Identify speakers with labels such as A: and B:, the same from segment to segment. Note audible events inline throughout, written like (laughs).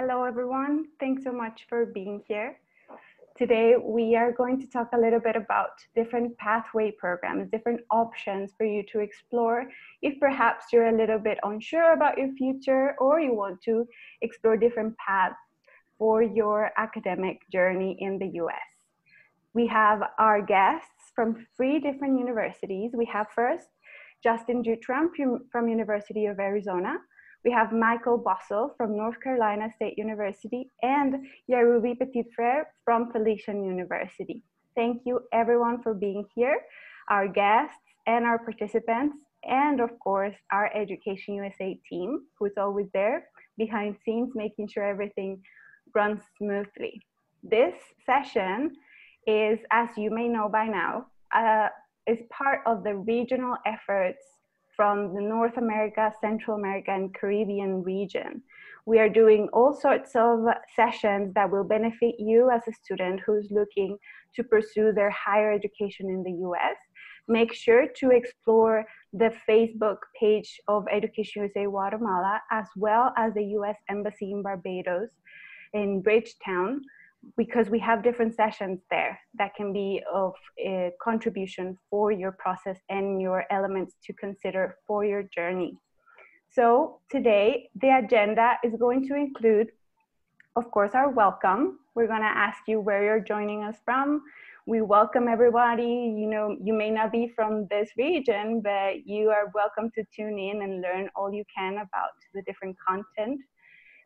A: Hello, everyone. Thanks so much for being here. Today, we are going to talk a little bit about different pathway programs, different options for you to explore if perhaps you're a little bit unsure about your future or you want to explore different paths for your academic journey in the US. We have our guests from three different universities. We have first Justin Dutram from University of Arizona, we have Michael Bossel from North Carolina State University and Yarubi Petitfrere from Felician University. Thank you everyone for being here, our guests and our participants, and of course our Education USA team who's always there behind scenes making sure everything runs smoothly. This session is, as you may know by now, uh, is part of the regional efforts from the North America, Central America, and Caribbean region. We are doing all sorts of sessions that will benefit you as a student who's looking to pursue their higher education in the US. Make sure to explore the Facebook page of Education USA Guatemala, as well as the US Embassy in Barbados in Bridgetown, because we have different sessions there that can be of a contribution for your process and your elements to consider for your journey. So today, the agenda is going to include, of course, our welcome. We're going to ask you where you're joining us from. We welcome everybody. You know, you may not be from this region, but you are welcome to tune in and learn all you can about the different content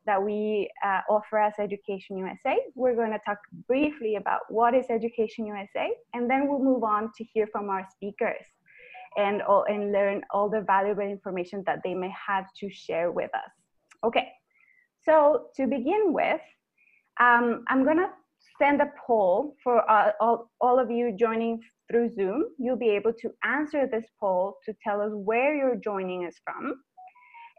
A: that we uh, offer as Education USA. We're going to talk briefly about what is Education USA, and then we'll move on to hear from our speakers and, and learn all the valuable information that they may have to share with us. Okay, so to begin with, um, I'm going to send a poll for uh, all, all of you joining through Zoom. You'll be able to answer this poll to tell us where you're joining us from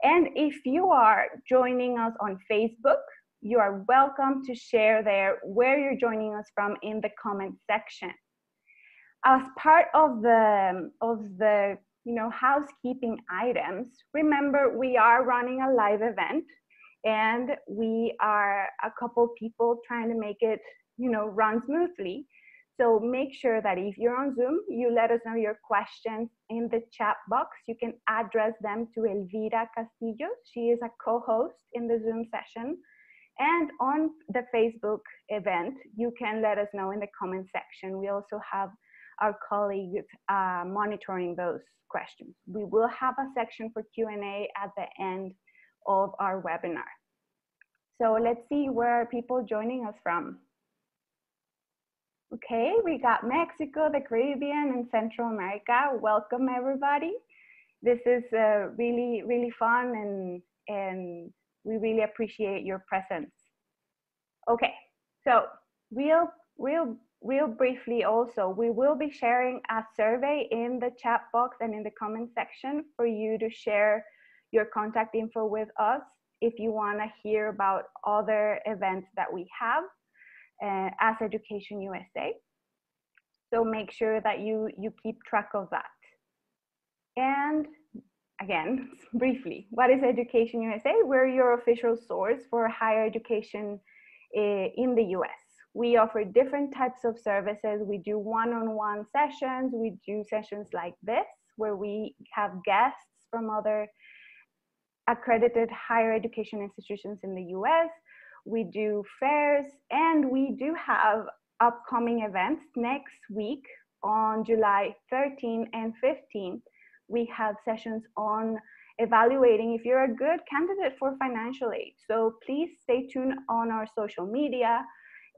A: and if you are joining us on Facebook, you are welcome to share there where you're joining us from in the comment section. As part of the, of the you know, housekeeping items, remember we are running a live event and we are a couple people trying to make it you know, run smoothly. So make sure that if you're on Zoom, you let us know your questions in the chat box. You can address them to Elvira Castillo. She is a co-host in the Zoom session. And on the Facebook event, you can let us know in the comment section. We also have our colleagues uh, monitoring those questions. We will have a section for Q&A at the end of our webinar. So let's see where people joining us from. Okay, we got Mexico, the Caribbean, and Central America. Welcome, everybody. This is uh, really, really fun, and, and we really appreciate your presence. Okay, so real, real, real briefly also, we will be sharing a survey in the chat box and in the comment section for you to share your contact info with us if you want to hear about other events that we have uh, as Education USA. So make sure that you, you keep track of that. And again, (laughs) briefly, what is Education USA? We're your official source for higher education uh, in the US. We offer different types of services. We do one-on-one -on -one sessions. We do sessions like this, where we have guests from other accredited higher education institutions in the US we do fairs, and we do have upcoming events next week on July 13 and 15. We have sessions on evaluating if you're a good candidate for financial aid. So please stay tuned on our social media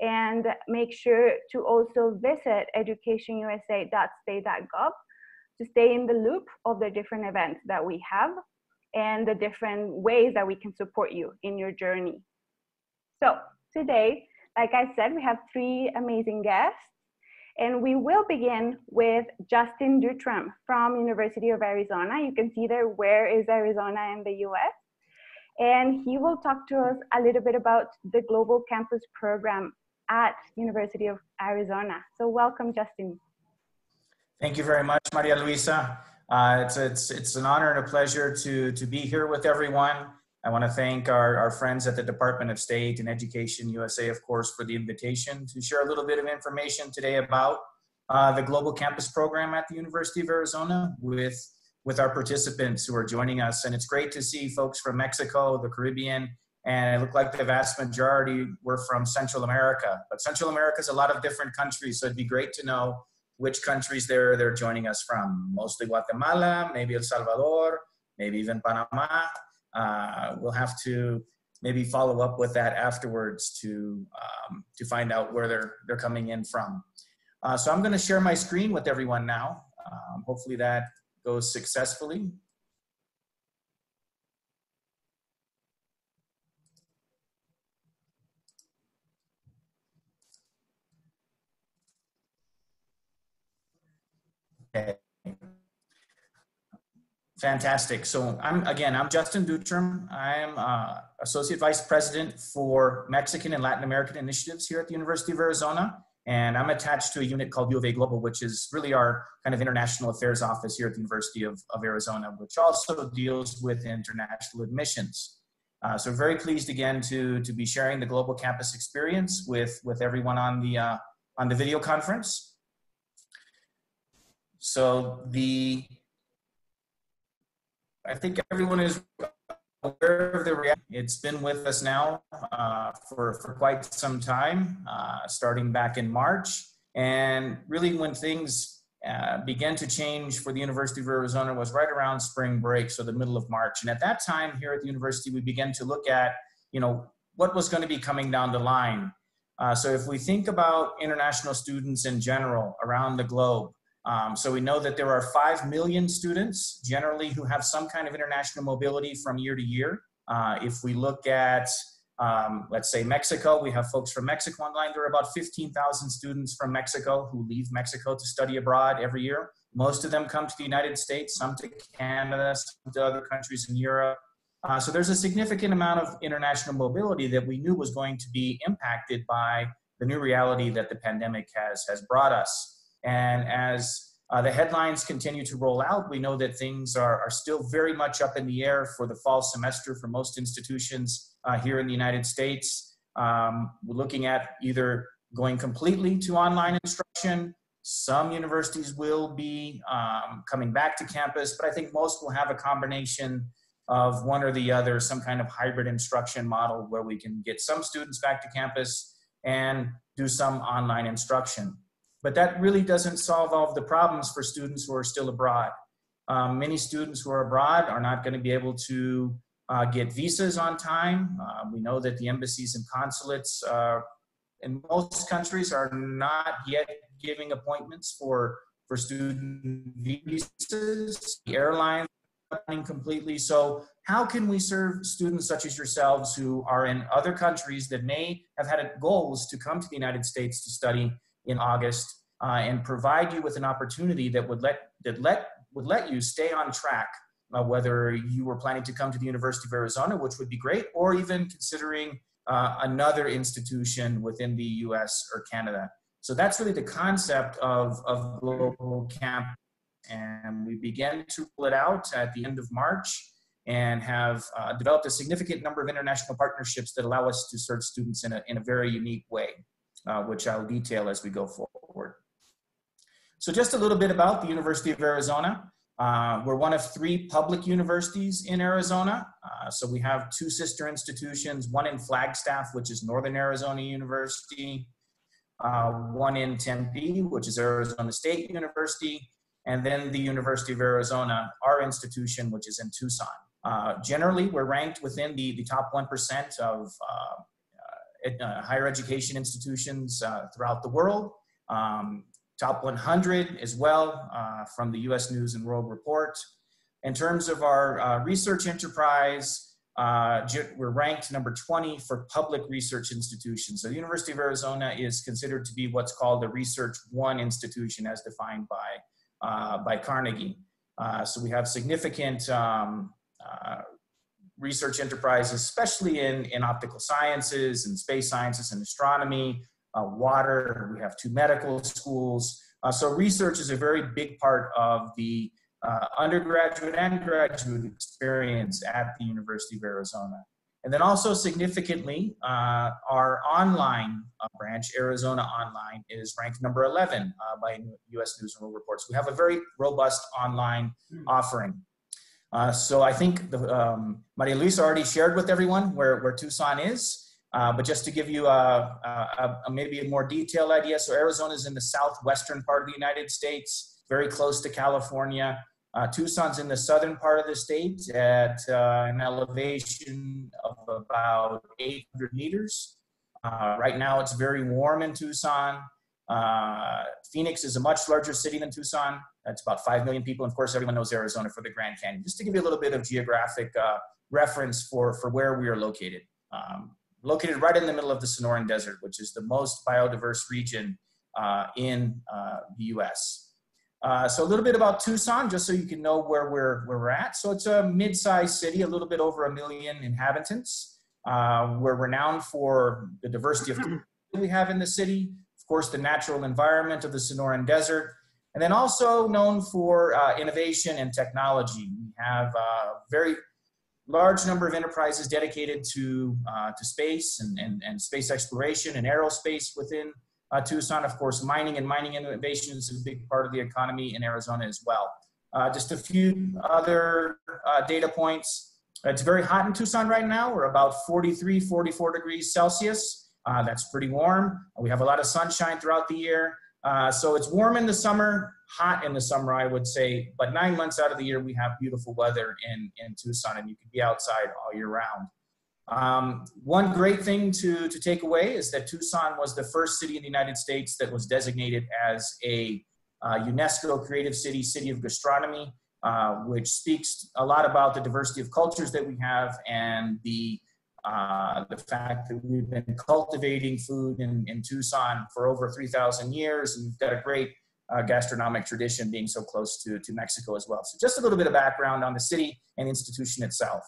A: and make sure to also visit educationusa.state.gov to stay in the loop of the different events that we have and the different ways that we can support you in your journey. So today, like I said, we have three amazing guests. And we will begin with Justin Dutram from University of Arizona. You can see there where is Arizona in the US. And he will talk to us a little bit about the Global Campus Program at University of Arizona. So welcome, Justin.
B: Thank you very much, Maria Luisa. Uh, it's, it's, it's an honor and a pleasure to, to be here with everyone. I want to thank our, our friends at the Department of State and Education USA, of course, for the invitation to share a little bit of information today about uh, the Global Campus Program at the University of Arizona with, with our participants who are joining us. And it's great to see folks from Mexico, the Caribbean, and it looked like the vast majority were from Central America. But Central America is a lot of different countries, so it'd be great to know which countries they're, they're joining us from. Mostly Guatemala, maybe El Salvador, maybe even Panama uh, we'll have to maybe follow up with that afterwards to um, to find out where they're they're coming in from. Uh, so I'm going to share my screen with everyone now. Um, hopefully that goes successfully. Okay. Fantastic. So I'm again, I'm Justin Dutram. I'm uh, Associate Vice President for Mexican and Latin American initiatives here at the University of Arizona. And I'm attached to a unit called U of A Global, which is really our kind of international affairs office here at the University of, of Arizona, which also deals with international admissions. Uh, so very pleased again to, to be sharing the global campus experience with, with everyone on the, uh, on the video conference. So the I think everyone is aware of the reality. It's been with us now uh, for, for quite some time, uh, starting back in March. And really, when things uh, began to change for the University of Arizona was right around spring break, so the middle of March. And at that time, here at the university, we began to look at, you know, what was going to be coming down the line. Uh, so if we think about international students in general around the globe, um, so we know that there are 5 million students generally who have some kind of international mobility from year to year. Uh, if we look at, um, let's say Mexico, we have folks from Mexico online. There are about 15,000 students from Mexico who leave Mexico to study abroad every year. Most of them come to the United States, some to Canada, some to other countries in Europe. Uh, so there's a significant amount of international mobility that we knew was going to be impacted by the new reality that the pandemic has, has brought us. And as uh, the headlines continue to roll out, we know that things are, are still very much up in the air for the fall semester for most institutions uh, here in the United States. Um, we're looking at either going completely to online instruction. Some universities will be um, coming back to campus, but I think most will have a combination of one or the other, some kind of hybrid instruction model where we can get some students back to campus and do some online instruction. But that really doesn't solve all of the problems for students who are still abroad. Um, many students who are abroad are not going to be able to uh, get visas on time. Uh, we know that the embassies and consulates uh, in most countries are not yet giving appointments for, for student visas. The airlines completely. So how can we serve students such as yourselves who are in other countries that may have had goals to come to the United States to study in August uh, and provide you with an opportunity that would let that let would let you stay on track. Uh, whether you were planning to come to the University of Arizona, which would be great, or even considering uh, another institution within the U.S. or Canada. So that's really the concept of of global camp, and we began to pull it out at the end of March and have uh, developed a significant number of international partnerships that allow us to serve students in a, in a very unique way uh, which I'll detail as we go forward. So just a little bit about the University of Arizona. Uh, we're one of three public universities in Arizona. Uh, so we have two sister institutions, one in Flagstaff, which is Northern Arizona University, uh, one in Tempe, which is Arizona State University, and then the University of Arizona, our institution, which is in Tucson. Uh, generally, we're ranked within the, the top 1% of uh, higher education institutions uh, throughout the world. Um, top 100 as well uh, from the US News and World Report. In terms of our uh, research enterprise, uh, we're ranked number 20 for public research institutions. So the University of Arizona is considered to be what's called a Research One institution as defined by, uh, by Carnegie. so we have significant um, research enterprises, especially in, in optical sciences and space sciences and astronomy, uh, water. We have two medical schools. Uh, so research is a very big part of the uh, undergraduate and graduate experience at the University of Arizona. And then also significantly, uh, our online uh, branch, Arizona Online, is ranked number 11 uh, by US News and World Reports. We have a very robust online offering. Uh, so I think the, um, Maria Luisa already shared with everyone where, where Tucson is, uh, but just to give you a, a, a, maybe a more detailed idea, so Arizona is in the southwestern part of the United States, very close to California. Uh, Tucson's in the southern part of the state at uh, an elevation of about 800 meters. Uh, right now, it's very warm in Tucson. Uh, Phoenix is a much larger city than Tucson. That's about 5 million people. And of course, everyone knows Arizona for the Grand Canyon. Just to give you a little bit of geographic uh, reference for, for where we are located. Um, located right in the middle of the Sonoran Desert, which is the most biodiverse region uh, in the US. Uh, so a little bit about Tucson, just so you can know where we're, where we're at. So it's a mid-sized city, a little bit over a million inhabitants. Uh, we're renowned for the diversity of (clears throat) we have in the city, of course, the natural environment of the Sonoran Desert, and then also known for uh, innovation and technology. We have a very large number of enterprises dedicated to, uh, to space and, and, and space exploration and aerospace within uh, Tucson. Of course, mining and mining innovation is a big part of the economy in Arizona as well. Uh, just a few other uh, data points. It's very hot in Tucson right now. We're about 43, 44 degrees Celsius. Uh, that's pretty warm. We have a lot of sunshine throughout the year. Uh, so it's warm in the summer, hot in the summer, I would say. But nine months out of the year, we have beautiful weather in, in Tucson and you can be outside all year round. Um, one great thing to, to take away is that Tucson was the first city in the United States that was designated as a uh, UNESCO Creative City, City of Gastronomy, uh, which speaks a lot about the diversity of cultures that we have and the, uh, the fact that we've been cultivating food in, in Tucson for over 3,000 years, and we've got a great uh, gastronomic tradition being so close to, to Mexico as well. So just a little bit of background on the city and institution itself.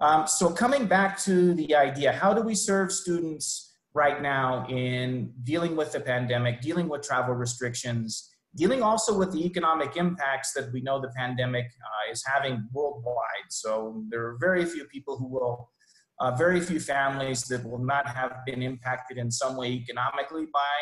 B: Um, so coming back to the idea, how do we serve students right now in dealing with the pandemic, dealing with travel restrictions, dealing also with the economic impacts that we know the pandemic uh, is having worldwide. So there are very few people who will, uh, very few families that will not have been impacted in some way economically by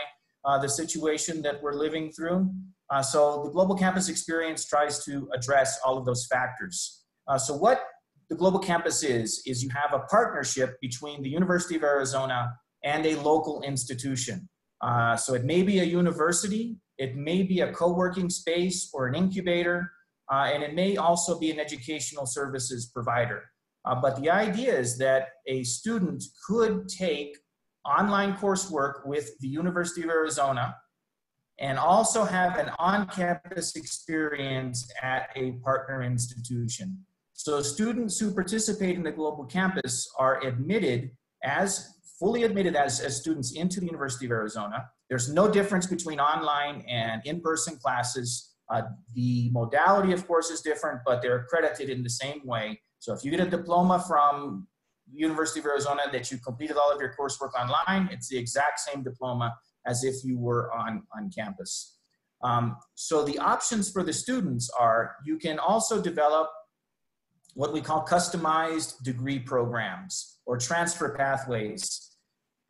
B: uh, the situation that we're living through. Uh, so the Global Campus Experience tries to address all of those factors. Uh, so what the global campus is, is you have a partnership between the University of Arizona and a local institution. Uh, so it may be a university, it may be a co-working space or an incubator, uh, and it may also be an educational services provider. Uh, but the idea is that a student could take online coursework with the University of Arizona and also have an on-campus experience at a partner institution. So students who participate in the global campus are admitted as fully admitted as, as students into the University of Arizona. There's no difference between online and in-person classes. Uh, the modality, of course, is different, but they're accredited in the same way. So if you get a diploma from University of Arizona that you completed all of your coursework online, it's the exact same diploma as if you were on, on campus. Um, so the options for the students are you can also develop what we call customized degree programs or transfer pathways.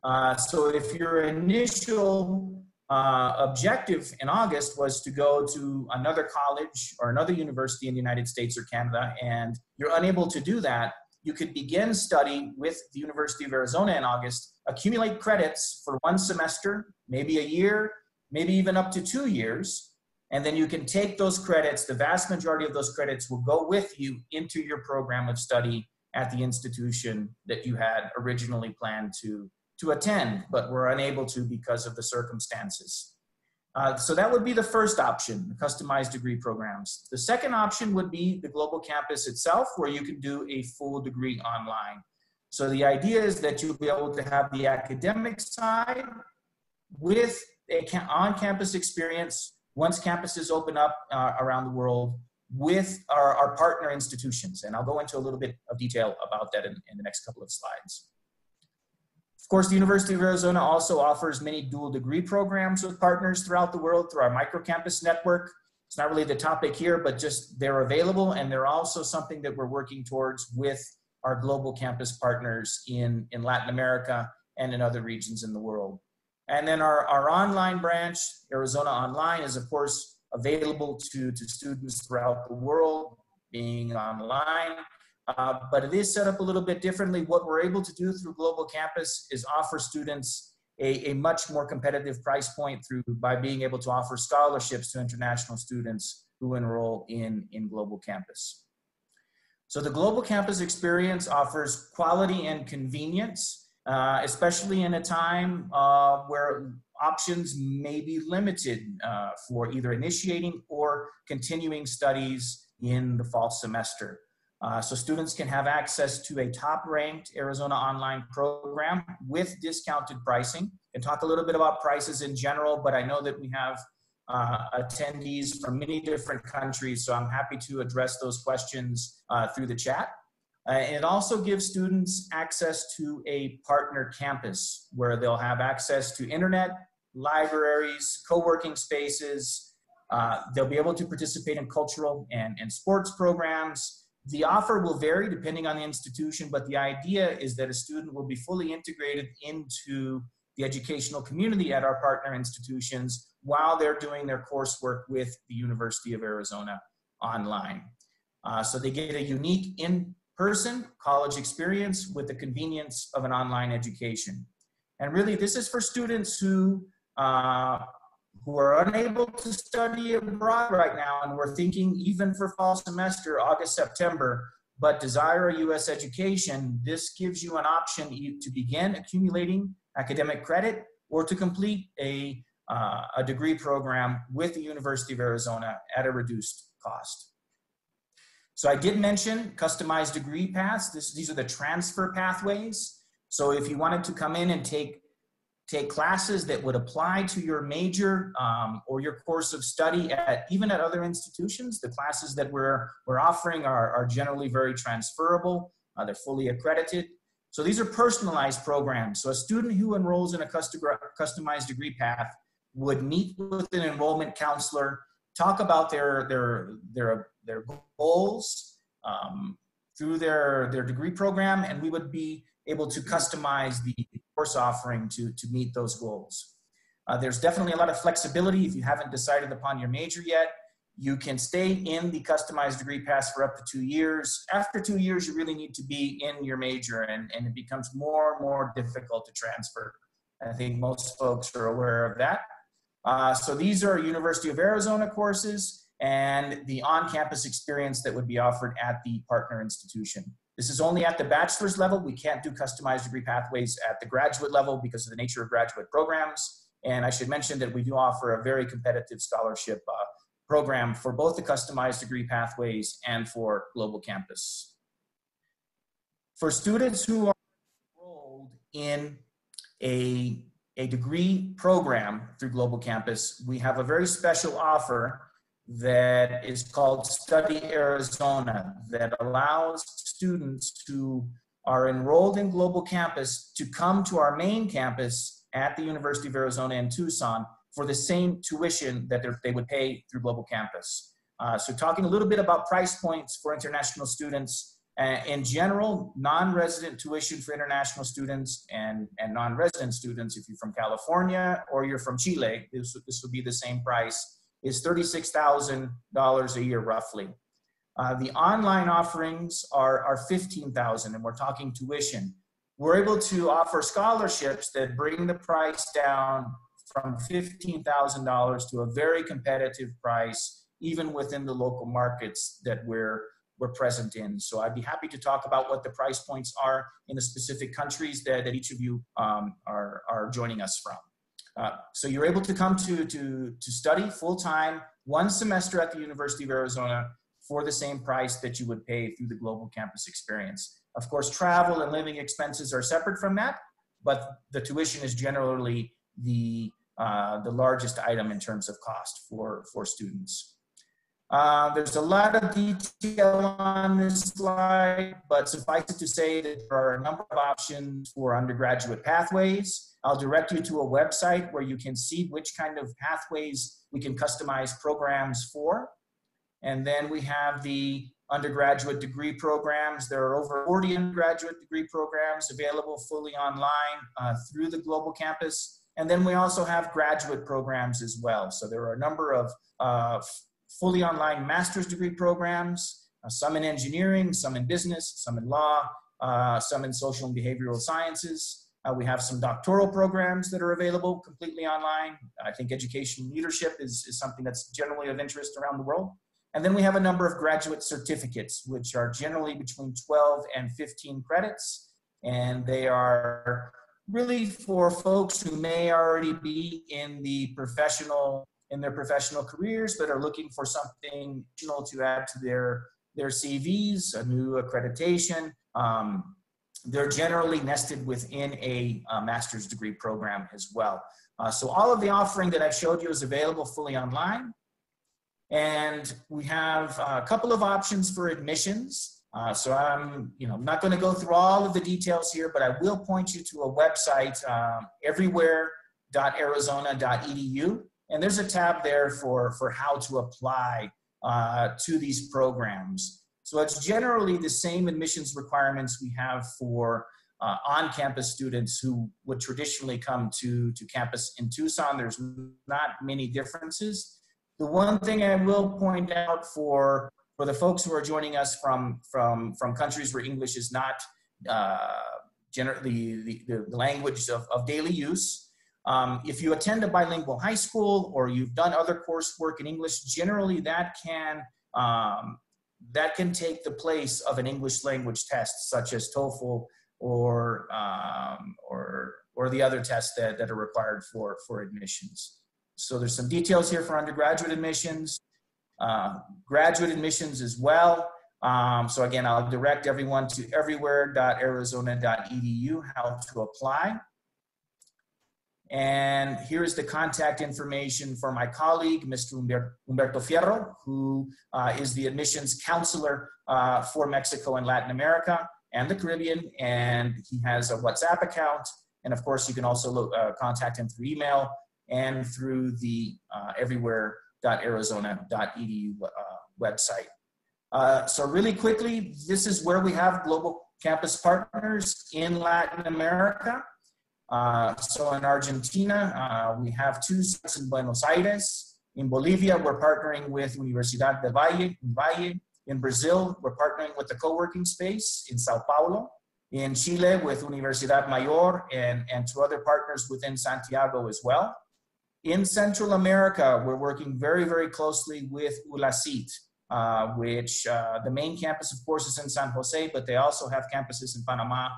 B: Uh, so if your initial uh, objective in August was to go to another college or another university in the United States or Canada, and you're unable to do that, you could begin study with the University of Arizona in August, accumulate credits for one semester, maybe a year, maybe even up to two years, and then you can take those credits, the vast majority of those credits will go with you into your program of study at the institution that you had originally planned to, to attend, but were unable to because of the circumstances. Uh, so that would be the first option, the customized degree programs. The second option would be the global campus itself, where you can do a full degree online. So the idea is that you'll be able to have the academic side with a on-campus experience once campuses open up uh, around the world with our, our, partner institutions. And I'll go into a little bit of detail about that in, in the next couple of slides. Of course, the University of Arizona also offers many dual degree programs with partners throughout the world through our microcampus network. It's not really the topic here, but just they're available and they're also something that we're working towards with our global campus partners in, in Latin America and in other regions in the world. And then our, our online branch, Arizona Online, is of course available to, to students throughout the world, being online. Uh, but it is set up a little bit differently. What we're able to do through Global Campus is offer students a, a much more competitive price point through by being able to offer scholarships to international students who enroll in, in Global Campus. So the Global Campus experience offers quality and convenience, uh, especially in a time uh, where options may be limited uh, for either initiating or continuing studies in the fall semester. Uh, so students can have access to a top ranked Arizona online program with discounted pricing and talk a little bit about prices in general, but I know that we have uh, attendees from many different countries, so I'm happy to address those questions uh, through the chat. Uh, it also gives students access to a partner campus where they'll have access to internet, libraries, co-working spaces. Uh, they'll be able to participate in cultural and, and sports programs, the offer will vary depending on the institution, but the idea is that a student will be fully integrated into the educational community at our partner institutions while they're doing their coursework with the University of Arizona online. Uh, so they get a unique in-person college experience with the convenience of an online education. And really, this is for students who uh, who are unable to study abroad right now, and we're thinking even for fall semester, August, September, but desire a U.S. education, this gives you an option to begin accumulating academic credit or to complete a, uh, a degree program with the University of Arizona at a reduced cost. So I did mention customized degree paths. This, these are the transfer pathways. So if you wanted to come in and take take classes that would apply to your major um, or your course of study at even at other institutions. The classes that we're, we're offering are, are generally very transferable. Uh, they're fully accredited. So these are personalized programs. So a student who enrolls in a customized degree path would meet with an enrollment counselor, talk about their, their, their, their goals um, through their, their degree program, and we would be able to customize the course offering to, to meet those goals. Uh, there's definitely a lot of flexibility. If you haven't decided upon your major yet, you can stay in the customized degree pass for up to two years. After two years, you really need to be in your major, and, and it becomes more and more difficult to transfer. I think most folks are aware of that. Uh, so these are University of Arizona courses and the on-campus experience that would be offered at the partner institution. This is only at the bachelor's level. We can't do customized degree pathways at the graduate level because of the nature of graduate programs. And I should mention that we do offer a very competitive scholarship uh, program for both the customized degree pathways and for Global Campus. For students who are enrolled in a, a degree program through Global Campus, we have a very special offer that is called Study Arizona that allows students who are enrolled in Global Campus to come to our main campus at the University of Arizona in Tucson for the same tuition that they would pay through Global Campus. Uh, so talking a little bit about price points for international students. Uh, in general, non-resident tuition for international students and, and non-resident students, if you're from California or you're from Chile, this, this would be the same price is $36,000 a year roughly. Uh, the online offerings are, are 15,000 and we're talking tuition. We're able to offer scholarships that bring the price down from $15,000 to a very competitive price, even within the local markets that we're, we're present in. So I'd be happy to talk about what the price points are in the specific countries that, that each of you um, are, are joining us from. Uh, so you're able to come to, to, to study full-time one semester at the University of Arizona for the same price that you would pay through the global campus experience. Of course, travel and living expenses are separate from that, but the tuition is generally the, uh, the largest item in terms of cost for, for students. Uh, there's a lot of detail on this slide, but suffice it to say that there are a number of options for undergraduate pathways. I'll direct you to a website where you can see which kind of pathways we can customize programs for. And then we have the undergraduate degree programs. There are over 40 undergraduate degree programs available fully online uh, through the Global Campus. And then we also have graduate programs as well. So there are a number of uh, fully online master's degree programs, uh, some in engineering, some in business, some in law, uh, some in social and behavioral sciences. Uh, we have some doctoral programs that are available completely online. I think education leadership is, is something that's generally of interest around the world. And then we have a number of graduate certificates, which are generally between 12 and 15 credits. And they are really for folks who may already be in the professional, in their professional careers, but are looking for something additional to add to their, their CVs, a new accreditation. Um, they're generally nested within a, a master's degree program as well. Uh, so all of the offering that I showed you is available fully online. And we have a couple of options for admissions. Uh, so I'm, you know, I'm not going to go through all of the details here, but I will point you to a website, uh, everywhere.arizona.edu. And there's a tab there for, for how to apply uh, to these programs. So it's generally the same admissions requirements we have for uh, on-campus students who would traditionally come to, to campus in Tucson. There's not many differences. The one thing I will point out for for the folks who are joining us from from from countries where English is not uh, generally the, the, language of, of daily use. Um, if you attend a bilingual high school or you've done other coursework in English, generally that can um, that can take the place of an English language test, such as TOEFL or um, or or the other tests that, that are required for for admissions. So there's some details here for undergraduate admissions, uh, graduate admissions as well. Um, so again, I'll direct everyone to everywhere.arizona.edu how to apply. And here's the contact information for my colleague, Mr. Humberto Fierro, who uh, is the admissions counselor uh, for Mexico and Latin America and the Caribbean. And he has a WhatsApp account. And of course, you can also uh, contact him through email and through the uh, everywhere.arizona.edu uh, website. Uh, so really quickly, this is where we have global campus partners in Latin America. Uh, so in Argentina, uh, we have two sites in Buenos Aires. In Bolivia, we're partnering with Universidad de Valle, in Valle. In Brazil, we're partnering with the co-working space in Sao Paulo. In Chile, with Universidad Mayor and, and two other partners within Santiago as well. In Central America, we're working very, very closely with ULACIT, uh, which uh, the main campus, of course, is in San Jose, but they also have campuses in Panama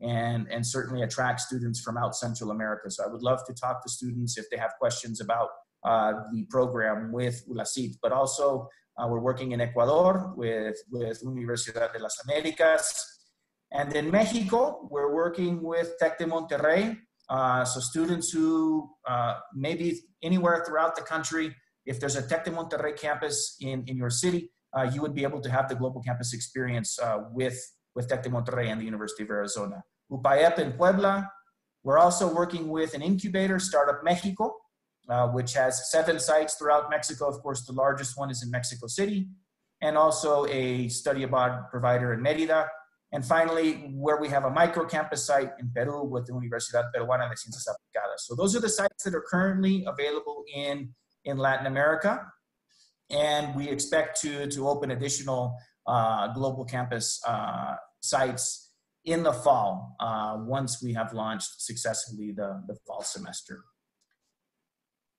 B: and, and certainly attract students from out Central America. So I would love to talk to students if they have questions about uh, the program with ULACIT, but also uh, we're working in Ecuador with, with Universidad de las Américas. And in Mexico, we're working with Tec de Monterrey, uh, so students who uh, maybe anywhere throughout the country, if there's a Tec de Monterrey campus in, in your city, uh, you would be able to have the global campus experience uh, with, with Tec de Monterrey and the University of Arizona. UPAEP in Puebla. We're also working with an incubator, Startup Mexico, uh, which has seven sites throughout Mexico. Of course, the largest one is in Mexico City, and also a study abroad provider in Merida, and finally, where we have a micro campus site in Peru with the Universidad Peruana de Ciencias Aplicadas. So those are the sites that are currently available in, in Latin America. And we expect to, to open additional uh, global campus uh, sites in the fall uh, once we have launched successfully the, the fall semester.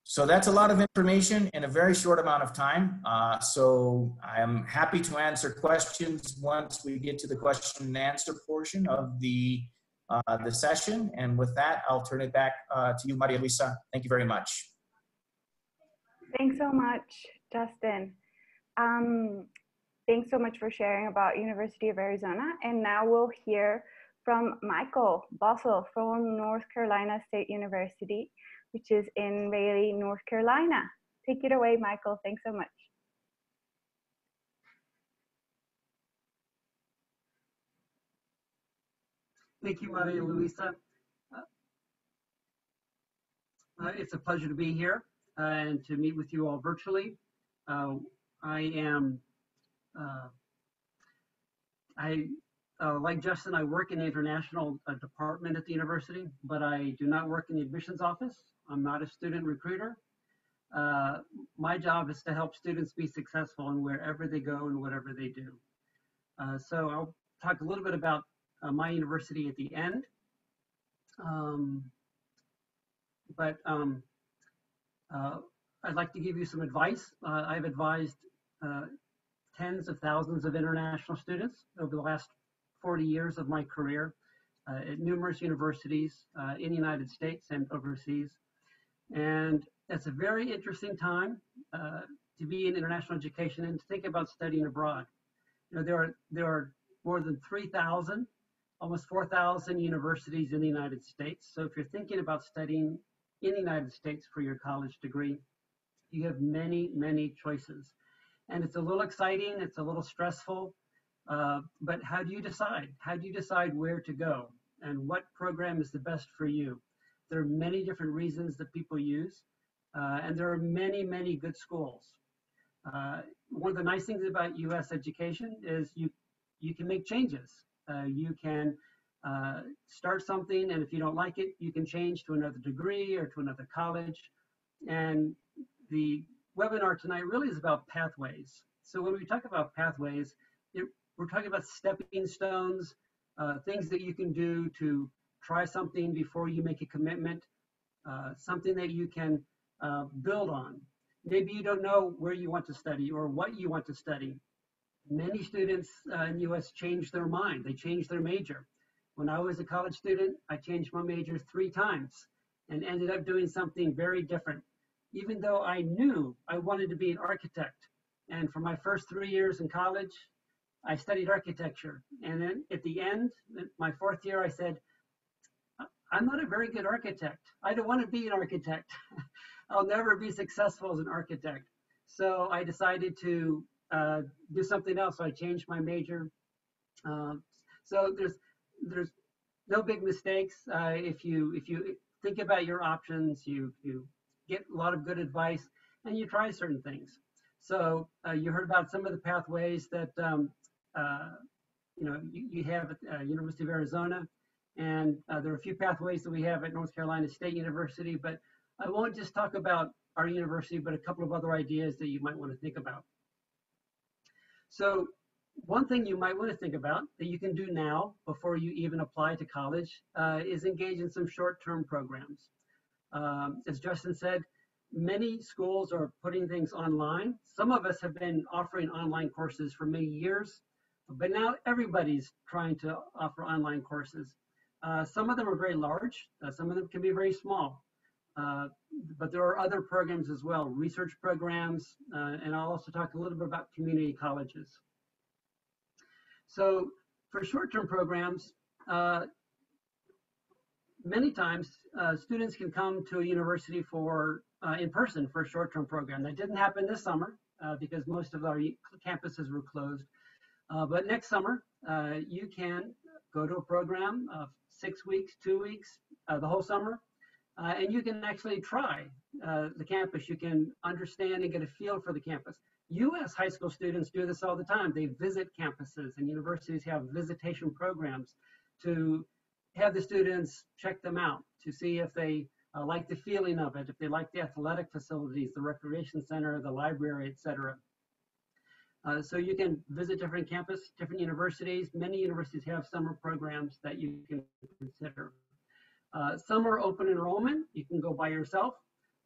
B: So that's a lot of information in a very short amount of time. Uh, so I'm happy to answer questions once we get to the question and answer portion of the, uh, the session. And with that, I'll turn it back uh, to you, Maria Luisa. Thank you very much.
A: Thanks so much, Justin. Um, thanks so much for sharing about University of Arizona. And now we'll hear from Michael Bossel from North Carolina State University which is in Raleigh, North Carolina. Take it away, Michael. Thanks so much.
C: Thank you, Maria Luisa. Uh, Uh, it's a pleasure to be here uh, and to meet with you all virtually. Uh, I am, uh, I, uh, like Justin, I work in the international department at the university, but I do not work in the admissions office. I'm not a student recruiter. my job is to help students be successful in wherever they go and whatever they do. so I'll talk a little bit about my university at the end. Um, but um, uh, I'd like to give you some advice. Uh, I've advised uh, tens of thousands of international students over the last 40 years of my career uh, at numerous universities uh, in the United States and overseas. And it's a very interesting time uh, to be in international education and to think about studying abroad. You know, there are, there are more than 3,000 almost 4,000 universities in the United States. So if you're thinking about studying in the United States for your college degree, you have many, many choices. And it's a little exciting, it's a little stressful, uh, but how do you decide? How do you decide where to go and what program is the best for you? There are many different reasons that people use, uh, and there are many, many good schools. Uh, one of the nice things about U.S. education is you you can make changes. Uh, you can uh, start something, and if you don't like it, you can change to another degree or to another college. And the webinar tonight really is about pathways. So when we talk about pathways, it, we're talking about stepping stones, uh, things that you can do to try something before you make a commitment, uh, something that you can uh, build on. Maybe you don't know where you want to study or what you want to study. Many students uh, in the US change their mind. They change their major. When I was a college student, I changed my major three times and ended up doing something very different, even though I knew I wanted to be an architect. And for my first three years in college, I studied architecture. And then at the end, my fourth year, I said, I'm not a very good architect. I don't want to be an architect. (laughs) I'll never be successful as an architect. So I decided to uh, do something else. So I changed my major. Uh, so there's there's no big mistakes. Uh, if you if you think about your options, you you get a lot of good advice, and you try certain things. So uh, you heard about some of the pathways that um, uh, you know you, you have at uh, University of Arizona, and uh, there are a few pathways that we have at North Carolina State University. But I won't just talk about our university, but a couple of other ideas that you might want to think about. So one thing you might want to think about that you can do now before you even apply to college uh, is engage in some short-term programs. Um, as Justin said, many schools are putting things online. Some of us have been offering online courses for many years, but now everybody's trying to offer online courses. Uh, some of them are very large, uh, some of them can be very small. Uh, but there are other programs as well, research programs, uh, and I'll also talk a little bit about community colleges. So for short-term programs, uh, many times uh, students can come to a university for uh, in person for a short-term program. That didn't happen this summer uh, because most of our campuses were closed. Uh, but next summer, uh, you can go to a program of six weeks, two weeks, uh, the whole summer, uh, and you can actually try uh, the campus. You can understand and get a feel for the campus. U.S. high school students do this all the time. They visit campuses and universities have visitation programs to have the students check them out to see if they uh, like the feeling of it, if they like the athletic facilities, the recreation center, the library, etc. Uh, so you can visit different campus, different universities. Many universities have summer programs that you can consider. Uh, summer open enrollment, you can go by yourself.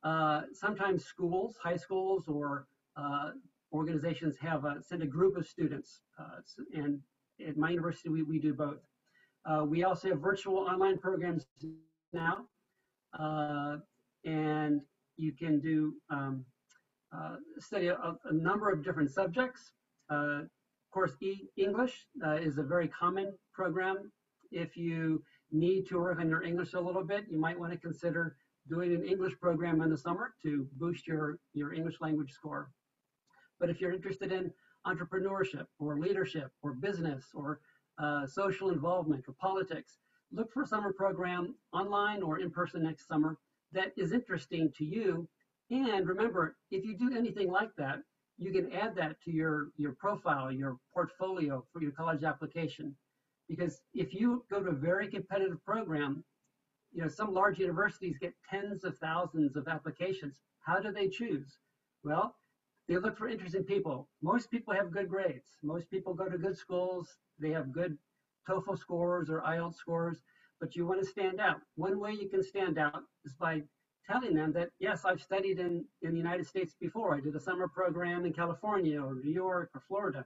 C: Uh, sometimes schools, high schools or uh, organizations have a, send a group of students, uh, and at my university we, we do both. Uh, we also have virtual online programs now, uh, and you can do um, uh, study a, a, number of different subjects. Uh, of course, e English uh, is a very common program. If you need to work on your English a little bit, you might want to consider doing an English program in the summer to boost your, your English language score. But if you're interested in entrepreneurship or leadership or business or uh, social involvement or politics, look for a summer program online or in person next summer. that is interesting to you. And remember, if you do anything like that, you can add that to your, your profile, your portfolio for your college application. Because if you go to a very competitive program, you know, some large universities get tens of thousands of applications. How do they choose? Well, they look for interesting people. Most people have good grades. Most people go to good schools. They have good TOEFL scores or IELTS scores, but you want to stand out. One way you can stand out is by telling them that, yes, I've studied in, in the United States before. I did a summer program in California or New York or Florida.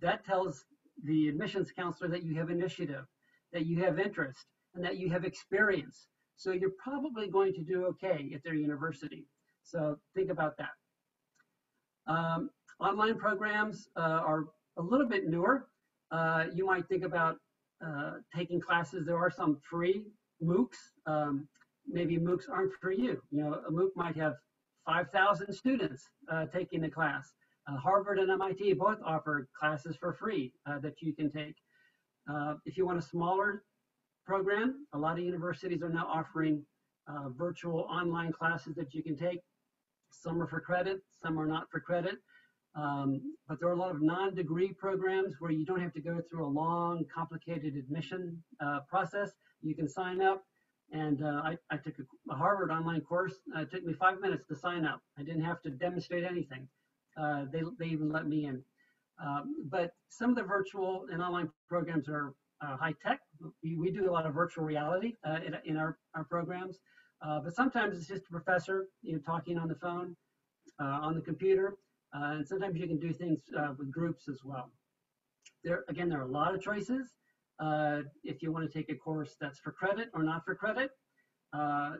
C: That tells the admissions counselor that you have initiative, that you have interest, and that you have experience. So you're probably going to do okay at their university. So think about that. Um, online programs uh, are a little bit newer. Uh, you might think about uh, taking classes. There are some free MOOCs. Um, maybe MOOCs aren't for you. You know, a MOOC might have 5,000 students uh, taking the class. Uh, Harvard and MIT both offer classes for free uh, that you can take. if you want a smaller program, a lot of universities are now offering virtual online classes that you can take. Some are for credit, some are not for credit. Um, but there are a lot of non-degree programs where you don't have to go through a long, complicated admission uh, process. You can sign up, and uh, I, I, took a, Harvard online course. Uh, it took me five minutes to sign up. I didn't have to demonstrate anything. Uh, they, they even let me in. Um, but some of the virtual and online programs are uh, high tech. We, we, do a lot of virtual reality uh, in, in, our, our programs. but sometimes it's just a professor you know, talking on the phone, on the computer. Uh, and sometimes you can do things uh, with groups as well. There, again, there are a lot of choices. Uh, if you want to take a course that's for credit or not for credit, uh,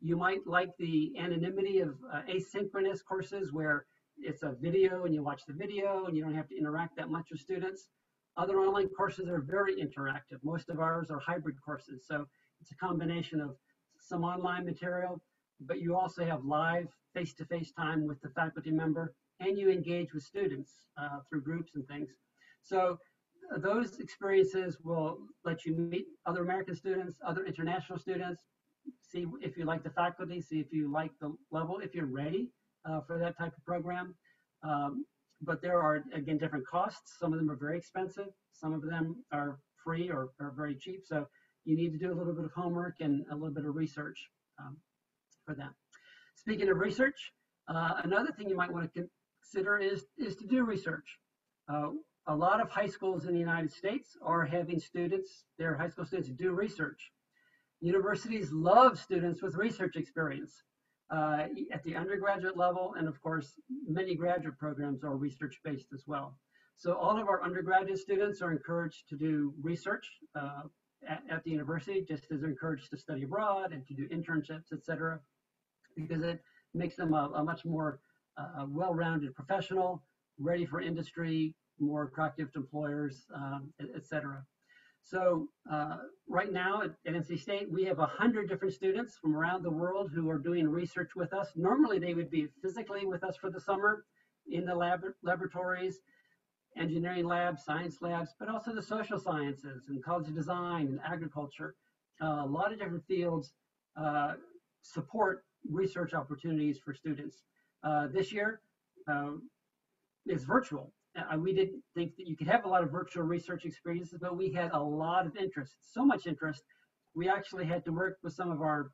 C: you might like the anonymity of uh, asynchronous courses where it's a video and you watch the video and you don't have to interact that much with students. Other online courses are very interactive. Most of ours are hybrid courses. So it's a combination of some online material, but you also have live face-to-face -face time with the faculty member and you engage with students uh, through groups and things. So those experiences will let you meet other American students, other international students, see if you like the faculty, see if you like the level, if you're ready uh, for that type of program. Um, but there are, again, different costs. Some of them are very expensive. Some of them are free or, or very cheap. So you need to do a little bit of homework and a little bit of research um, for that. Speaking of research, uh, another thing you might want to consider is, is to do research. Uh, a lot of high schools in the United States are having students, their high school students, do research. Universities love students with research experience uh, at the undergraduate level, and of course, many graduate programs are research-based as well. So all of our undergraduate students are encouraged to do research uh, at, at, the university, just as they're encouraged to study abroad and to do internships, et cetera, because it makes them a, a much more a well-rounded professional, ready for industry, more attractive to employers, um, et, cetera. So uh, right now at, at, NC State, we have 100 different students from around the world who are doing research with us. Normally they would be physically with us for the summer in the lab laboratories, engineering labs, science labs, but also the social sciences and college design and agriculture. Uh, a lot of different fields uh, support research opportunities for students. Uh, this year uh, is virtual. Uh, we didn't think that you could have a lot of virtual research experiences, but we had a lot of interest, so much interest. We actually had to work with some of our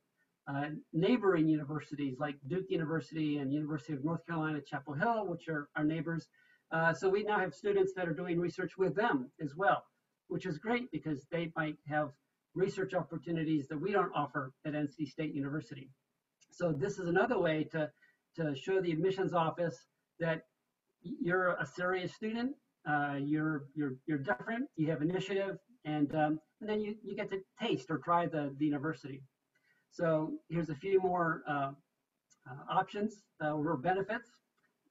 C: uh, neighboring universities like Duke University and University of North Carolina, Chapel Hill, which are our neighbors. Uh, so we now have students that are doing research with them as well, which is great because they might have research opportunities that we don't offer at NC State University. So this is another way to to show the admissions office that you're a serious student, uh, you're you're you're different, you have initiative, and um, and then you, you get to taste or try the, the university. So here's a few more uh, uh, options uh, or benefits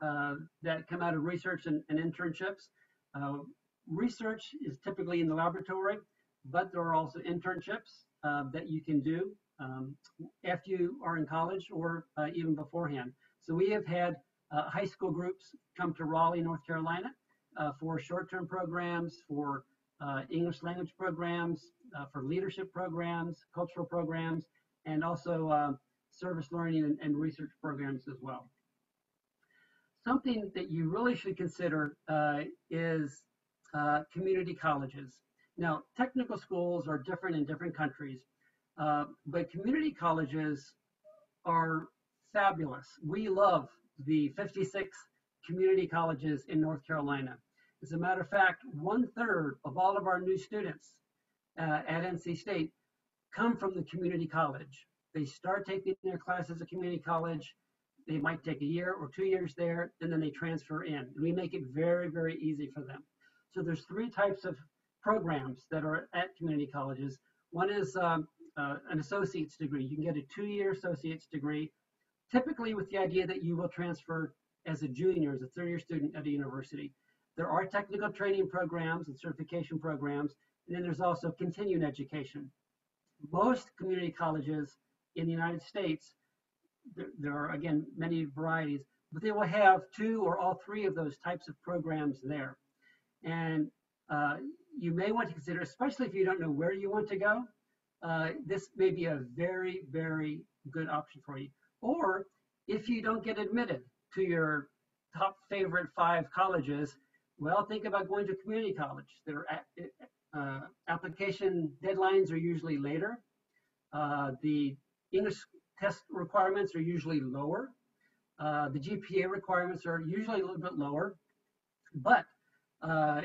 C: uh, that come out of research and, and internships. Research is typically in the laboratory, but there are also internships that you can do um, after you are in college or even beforehand. So we have had uh, high school groups come to Raleigh, North Carolina uh, for short-term programs, for uh, English language programs, uh, for leadership programs, cultural programs, and also uh, service learning and, and, research programs as well. Something that you really should consider uh, is community colleges. Now, technical schools are different in different countries, but community colleges are fabulous. We love the 56 community colleges in North Carolina. As a matter of fact, one third of all of our new students uh, at NC State come from the community college. They start taking their classes at community college. They might take a year or two years there, and then they transfer in. And we make it very, very easy for them. So there's three types of programs that are at community colleges. One is um, uh, an associate's degree. You can get a two-year associate's degree, typically with the idea that you will transfer as a junior, as a third-year student at a university. There are technical training programs and certification programs, and then there's also continuing education. Most community colleges in the United States, there, there are, again, many varieties, but they will have two or all three of those types of programs there. And uh, you may want to consider, especially if you don't know where you want to go, uh, this may be a very, very good option for you. Or if you don't get admitted to your top favorite five colleges, well, think about going to community college. Their uh, application deadlines are usually later. Uh, the English test requirements are usually lower. Uh, the GPA requirements are usually a little bit lower, but uh,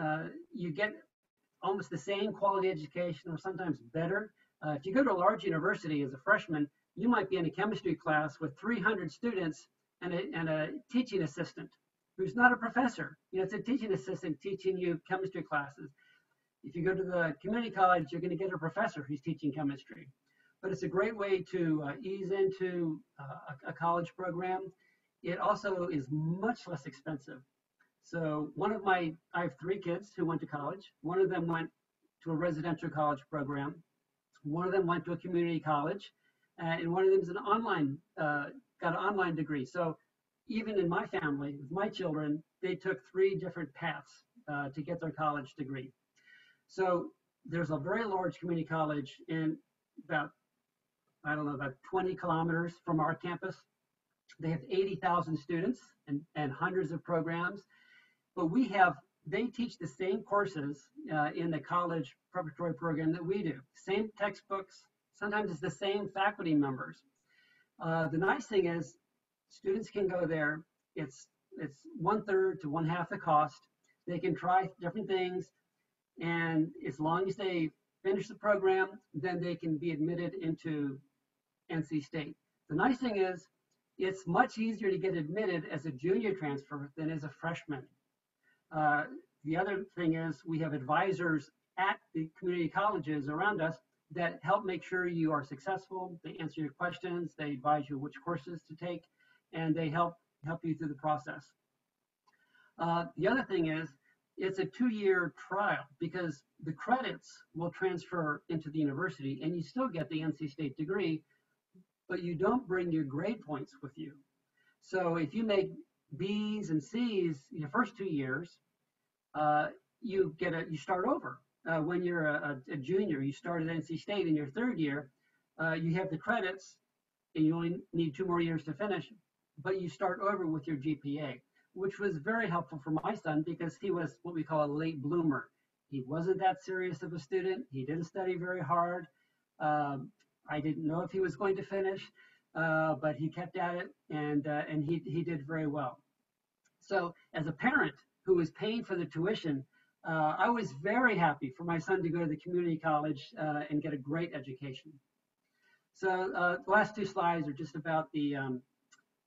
C: uh, you get almost the same quality education or sometimes better. Uh, if you go to a large university as a freshman, you might be in a chemistry class with 300 students and a, and a teaching assistant who's not a professor. You know, it's a teaching assistant teaching you chemistry classes. If you go to the community college, you're going to get a professor who's teaching chemistry. But it's a great way to uh, ease into uh, a, a college program. It also is much less expensive. So one of my, I have three kids who went to college. One of them went to a residential college program. One of them went to a community college, and one of them is an online, uh, got an online degree. So even in my family, with my children, they took three different paths uh, to get their college degree. So there's a very large community college in about, I don't know, about 20 kilometers from our campus. They have 80,000 students and, and hundreds of programs but we have they teach the same courses uh, in the college preparatory program that we do. Same textbooks, sometimes it's the same faculty members. Uh, the nice thing is students can go there. It's it's one third to one half the cost. They can try different things, and as long as they finish the program, then they can be admitted into NC State. The nice thing is it's much easier to get admitted as a junior transfer than as a freshman. Uh, the other thing is we have advisors at the community colleges around us that help make sure you are successful. They answer your questions, they advise you which courses to take, and they help help you through the process. Uh, the other thing is it's a two-year trial because the credits will transfer into the university and you still get the NC State degree, but you don't bring your grade points with you. So if you make B's and C's your first two years, uh, you get a you start over. Uh, when you're a, a, junior, you start at NC State in your third year. Uh, you have the credits, and you only need two more years to finish. But you start over with your GPA, which was very helpful for my son because he was what we call a late bloomer. He wasn't that serious of a student. He didn't study very hard. Um, I didn't know if he was going to finish, uh, but he kept at it, and uh, and he he did very well. So as a parent who was paying for the tuition, uh, I was very happy for my son to go to the community college uh, and get a great education. So uh, the last two slides are just about the um,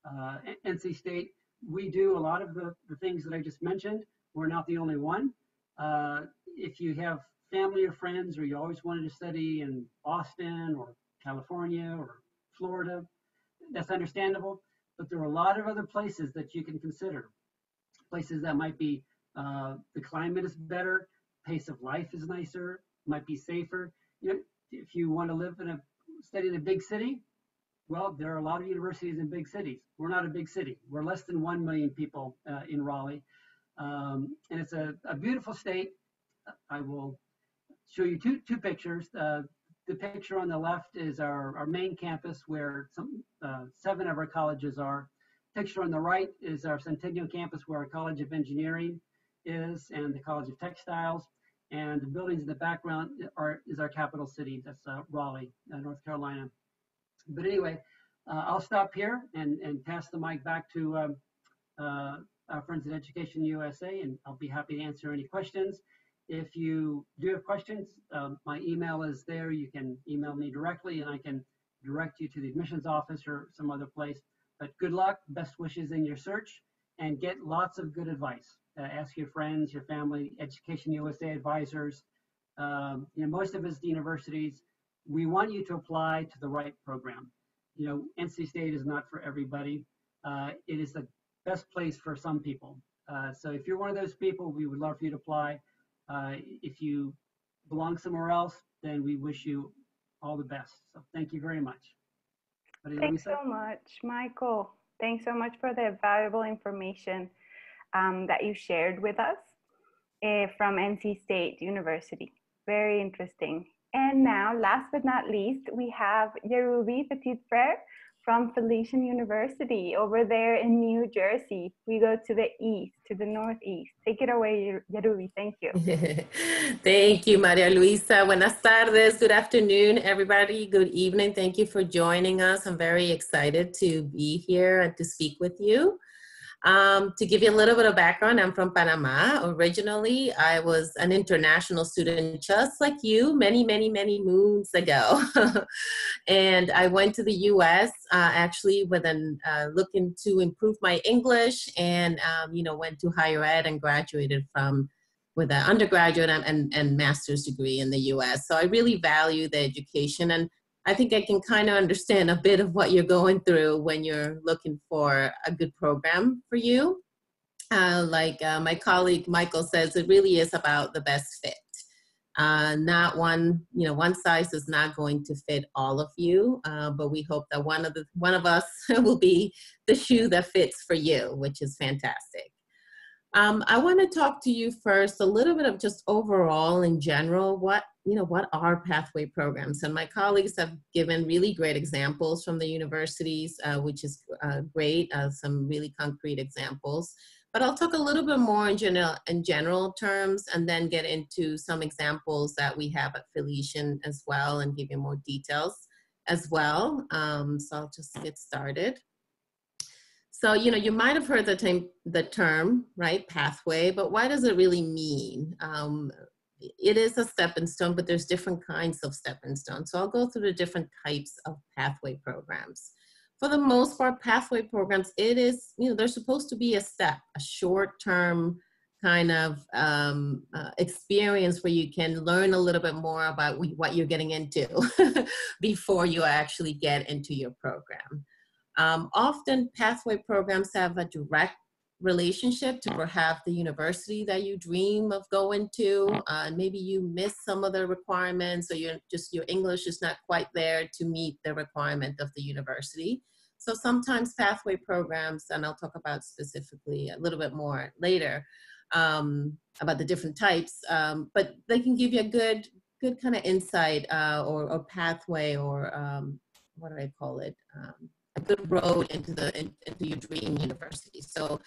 C: uh, NC State. We do a lot of the, the things that I just mentioned. We're not the only one. Uh, if you have family or friends or you always wanted to study in Boston or California or Florida, that's understandable. But there are a lot of other places that you can consider places that might be uh, the climate is better, pace of life is nicer, might be safer. You know, if you want to live in a study in a big city, well, there are a lot of universities in big cities. We're not a big city. We're less than 1 million people uh, in Raleigh. Um, and it's a, a, beautiful state. I will show you two, two pictures. Uh, the picture on the left is our, our main campus where some uh, seven of our colleges are. Picture on the right is our Centennial campus where our College of Engineering is and the College of Textiles. And the buildings in the background are is our capital city. That's uh, Raleigh, uh, North Carolina. But anyway, uh, I'll stop here and, and pass the mic back to um, uh, our friends at Education USA, and I'll be happy to answer any questions. If you do have questions, um, my email is there. You can email me directly and I can direct you to the admissions office or some other place. But good luck, best wishes in your search, and get lots of good advice. Uh, ask your friends, your family, Education USA advisors. Um, you know, most of us the universities, we want you to apply to the right program. You know, NC State is not for everybody. Uh, it is the best place for some people. Uh, so if you're one of those people, we would love for you to apply. Uh, if you belong somewhere else, then we wish you all the best. So thank you very much.
A: Thanks so much, Michael. Thanks so much for the valuable information um, that you shared with us uh, from NC State University. Very interesting. And now, last but not least, we have Yerubi Petit Frere from Felician University over there in New Jersey. We go to the east, to the northeast. Take it away, Yerubi. Thank you. (laughs)
D: Thank you, Maria Luisa. Buenas tardes. Good afternoon, everybody. Good evening. Thank you for joining us. I'm very excited to be here and to speak with you. Um, to give you a little bit of background, I'm from Panama. Originally, I was an international student just like you many, many, many moons ago. (laughs) and I went to the US uh, actually with an uh, looking to improve my English and, um, you know, went to higher ed and graduated from with an undergraduate and, and, and master's degree in the US. So I really value the education and I think I can kind of understand a bit of what you're going through when you're looking for a good program for you. Uh, like uh, my colleague Michael says, it really is about the best fit. Uh, not one, you know, one size is not going to fit all of you, uh, but we hope that one of the one of us (laughs) will be the shoe that fits for you, which is fantastic. Um, I want to talk to you first a little bit of just overall in general what you know what are pathway programs and my colleagues have given really great examples from the universities uh, which is uh, great uh, some really concrete examples but I'll talk a little bit more in general in general terms and then get into some examples that we have at Felician as well and give you more details as well um, so I'll just get started. So, you know, you might have heard the, term, the term, right, pathway, but what does it really mean? Um, it is a stepping stone, but there's different kinds of stepping stones. So I'll go through the different types of pathway programs. For the most part, pathway programs, it is, you know, they're supposed to be a step, a short-term kind of um, uh, experience where you can learn a little bit more about what you're getting into (laughs) before you actually get into your program. Um, often pathway programs have a direct relationship to perhaps the university that you dream of going to. Uh, maybe you miss some of the requirements or you're just your English is not quite there to meet the requirement of the university. So sometimes pathway programs, and I'll talk about specifically a little bit more later um, about the different types, um, but they can give you a good, good kind of insight uh, or, or pathway or um, what do I call it? Um, a good road into the into your dream university. So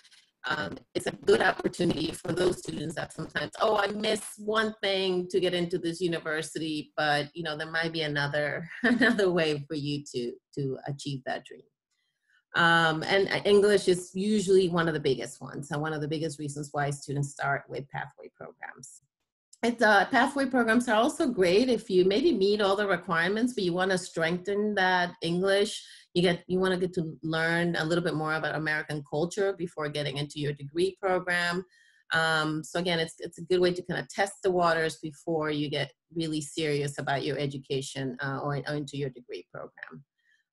D: um, it's a good opportunity for those students that sometimes, oh, I miss one thing to get into this university, but you know there might be another (laughs) another way for you to to achieve that dream. Um, and English is usually one of the biggest ones, and one of the biggest reasons why students start with pathway programs. It, uh, pathway programs are also great if you maybe meet all the requirements, but you want to strengthen that English you get you want to get to learn a little bit more about American culture before getting into your degree program. Um, so again, it's it's a good way to kind of test the waters before you get really serious about your education uh, or, or, into your degree program.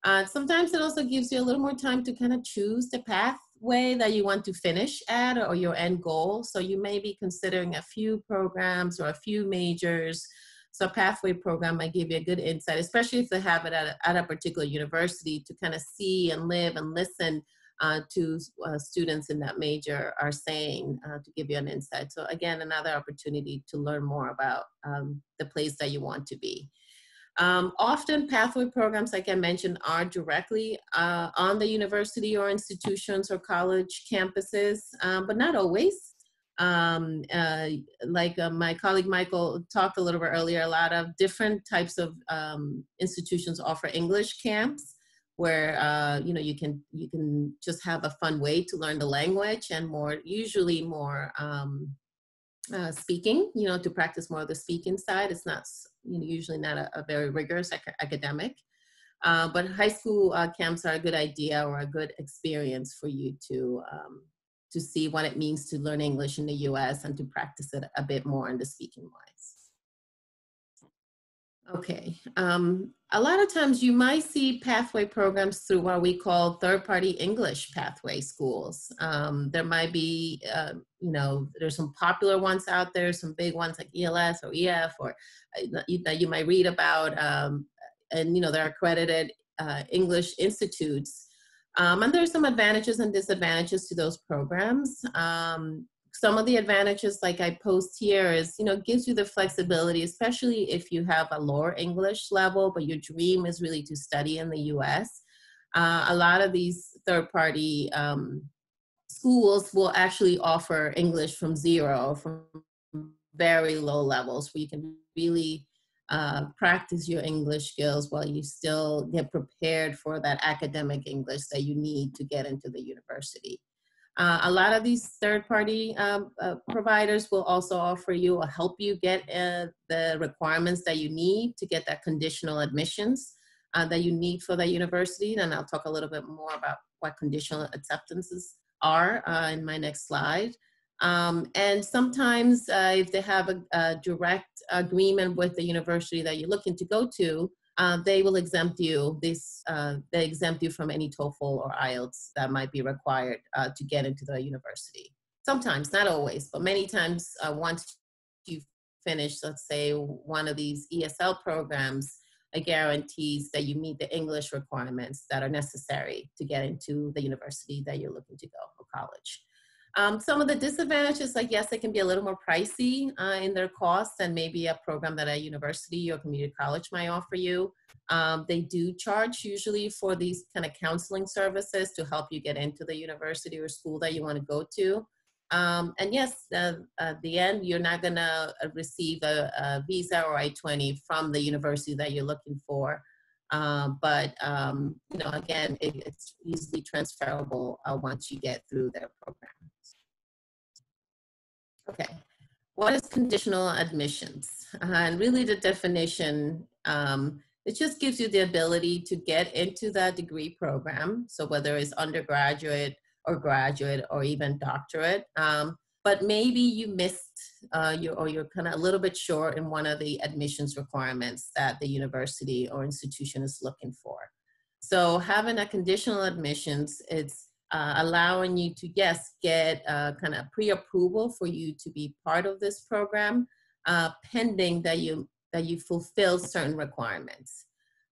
D: Uh, sometimes it also gives you a little more time to kind of choose the pathway that you want to finish at or your end goal. So you may be considering a few programs or a few majors so pathway program might give you a good insight, especially if they have it at a, at a particular university to kind of see and live and listen uh, to uh, students in that major are saying uh, to give you an insight. So again, another opportunity to learn more about um, the place that you want to be. Um, often pathway programs, like I mentioned, are directly uh, on the university or institutions or college campuses, um, but not always. Um, uh, like uh, my colleague Michael talked a little bit earlier, a lot of different types of um, institutions offer English camps where uh, you know you can you can just have a fun way to learn the language and more usually more um, uh, speaking, you know, to practice more of the speaking side. It's not you know, usually not a, a very rigorous ac academic. Uh, but high school uh, camps are a good idea or a good experience for you to um, to see what it means to learn English in the U.S. and to practice it a bit more in the speaking wise. Okay. Um, a lot of times you might see pathway programs through what we call third-party English pathway schools. Um, there might be, uh, you know, there's some popular ones out there, some big ones like ELS or EF or uh, that you might read about. Um, and, you know, they're accredited uh, English institutes. Um, and there's some advantages and disadvantages to those programs. Um, some of the advantages like I post here is, you know, gives you the flexibility, especially if you have a lower English level, but your dream is really to study in the US. Uh, a lot of these third party um, schools will actually offer English from zero, from very low levels where you can really uh, practice your English skills while you still get prepared for that academic English that you need to get into the university. Uh, a lot of these third-party um, uh, providers will also offer you or help you get uh, the requirements that you need to get that conditional admissions uh, that you need for that university. And I'll talk a little bit more about what conditional acceptances are in my next slide. Um, and sometimes uh, if they have a, a direct agreement with the university that you're looking to go to, uh, they will exempt you. This uh, they exempt you from any TOEFL or IELTS that might be required uh, to get into the university. Sometimes, not always, but many times uh, once you finish, let's say one of these ESL programs, it guarantees that you meet the English requirements that are necessary to get into the university that you're looking to go or college. Um, some of the disadvantages, like yes, it can be a little more pricey uh, in their costs than maybe a program that a university or community college might offer you. Um, they do charge usually for these kind of counseling services to help you get into the university or school that you want to go to. Um, and yes, uh, at the end, you're not going to uh, receive a, a, visa or I-20 from the university that you're looking for. Uh, but, um, you know, again, it, it's easily transferable uh, once you get through their program. Okay, what is conditional admissions? Uh, and really the definition, um, it just gives you the ability to get into that degree program. So whether it's undergraduate or graduate or even doctorate, um, but maybe you missed uh, your, or you're kind of a little bit short in one of the admissions requirements that the university or institution is looking for. So having a conditional admissions, it's uh, allowing you to, yes, get uh, kind of pre-approval for you to be part of this program, uh, pending that you, that you fulfill certain requirements.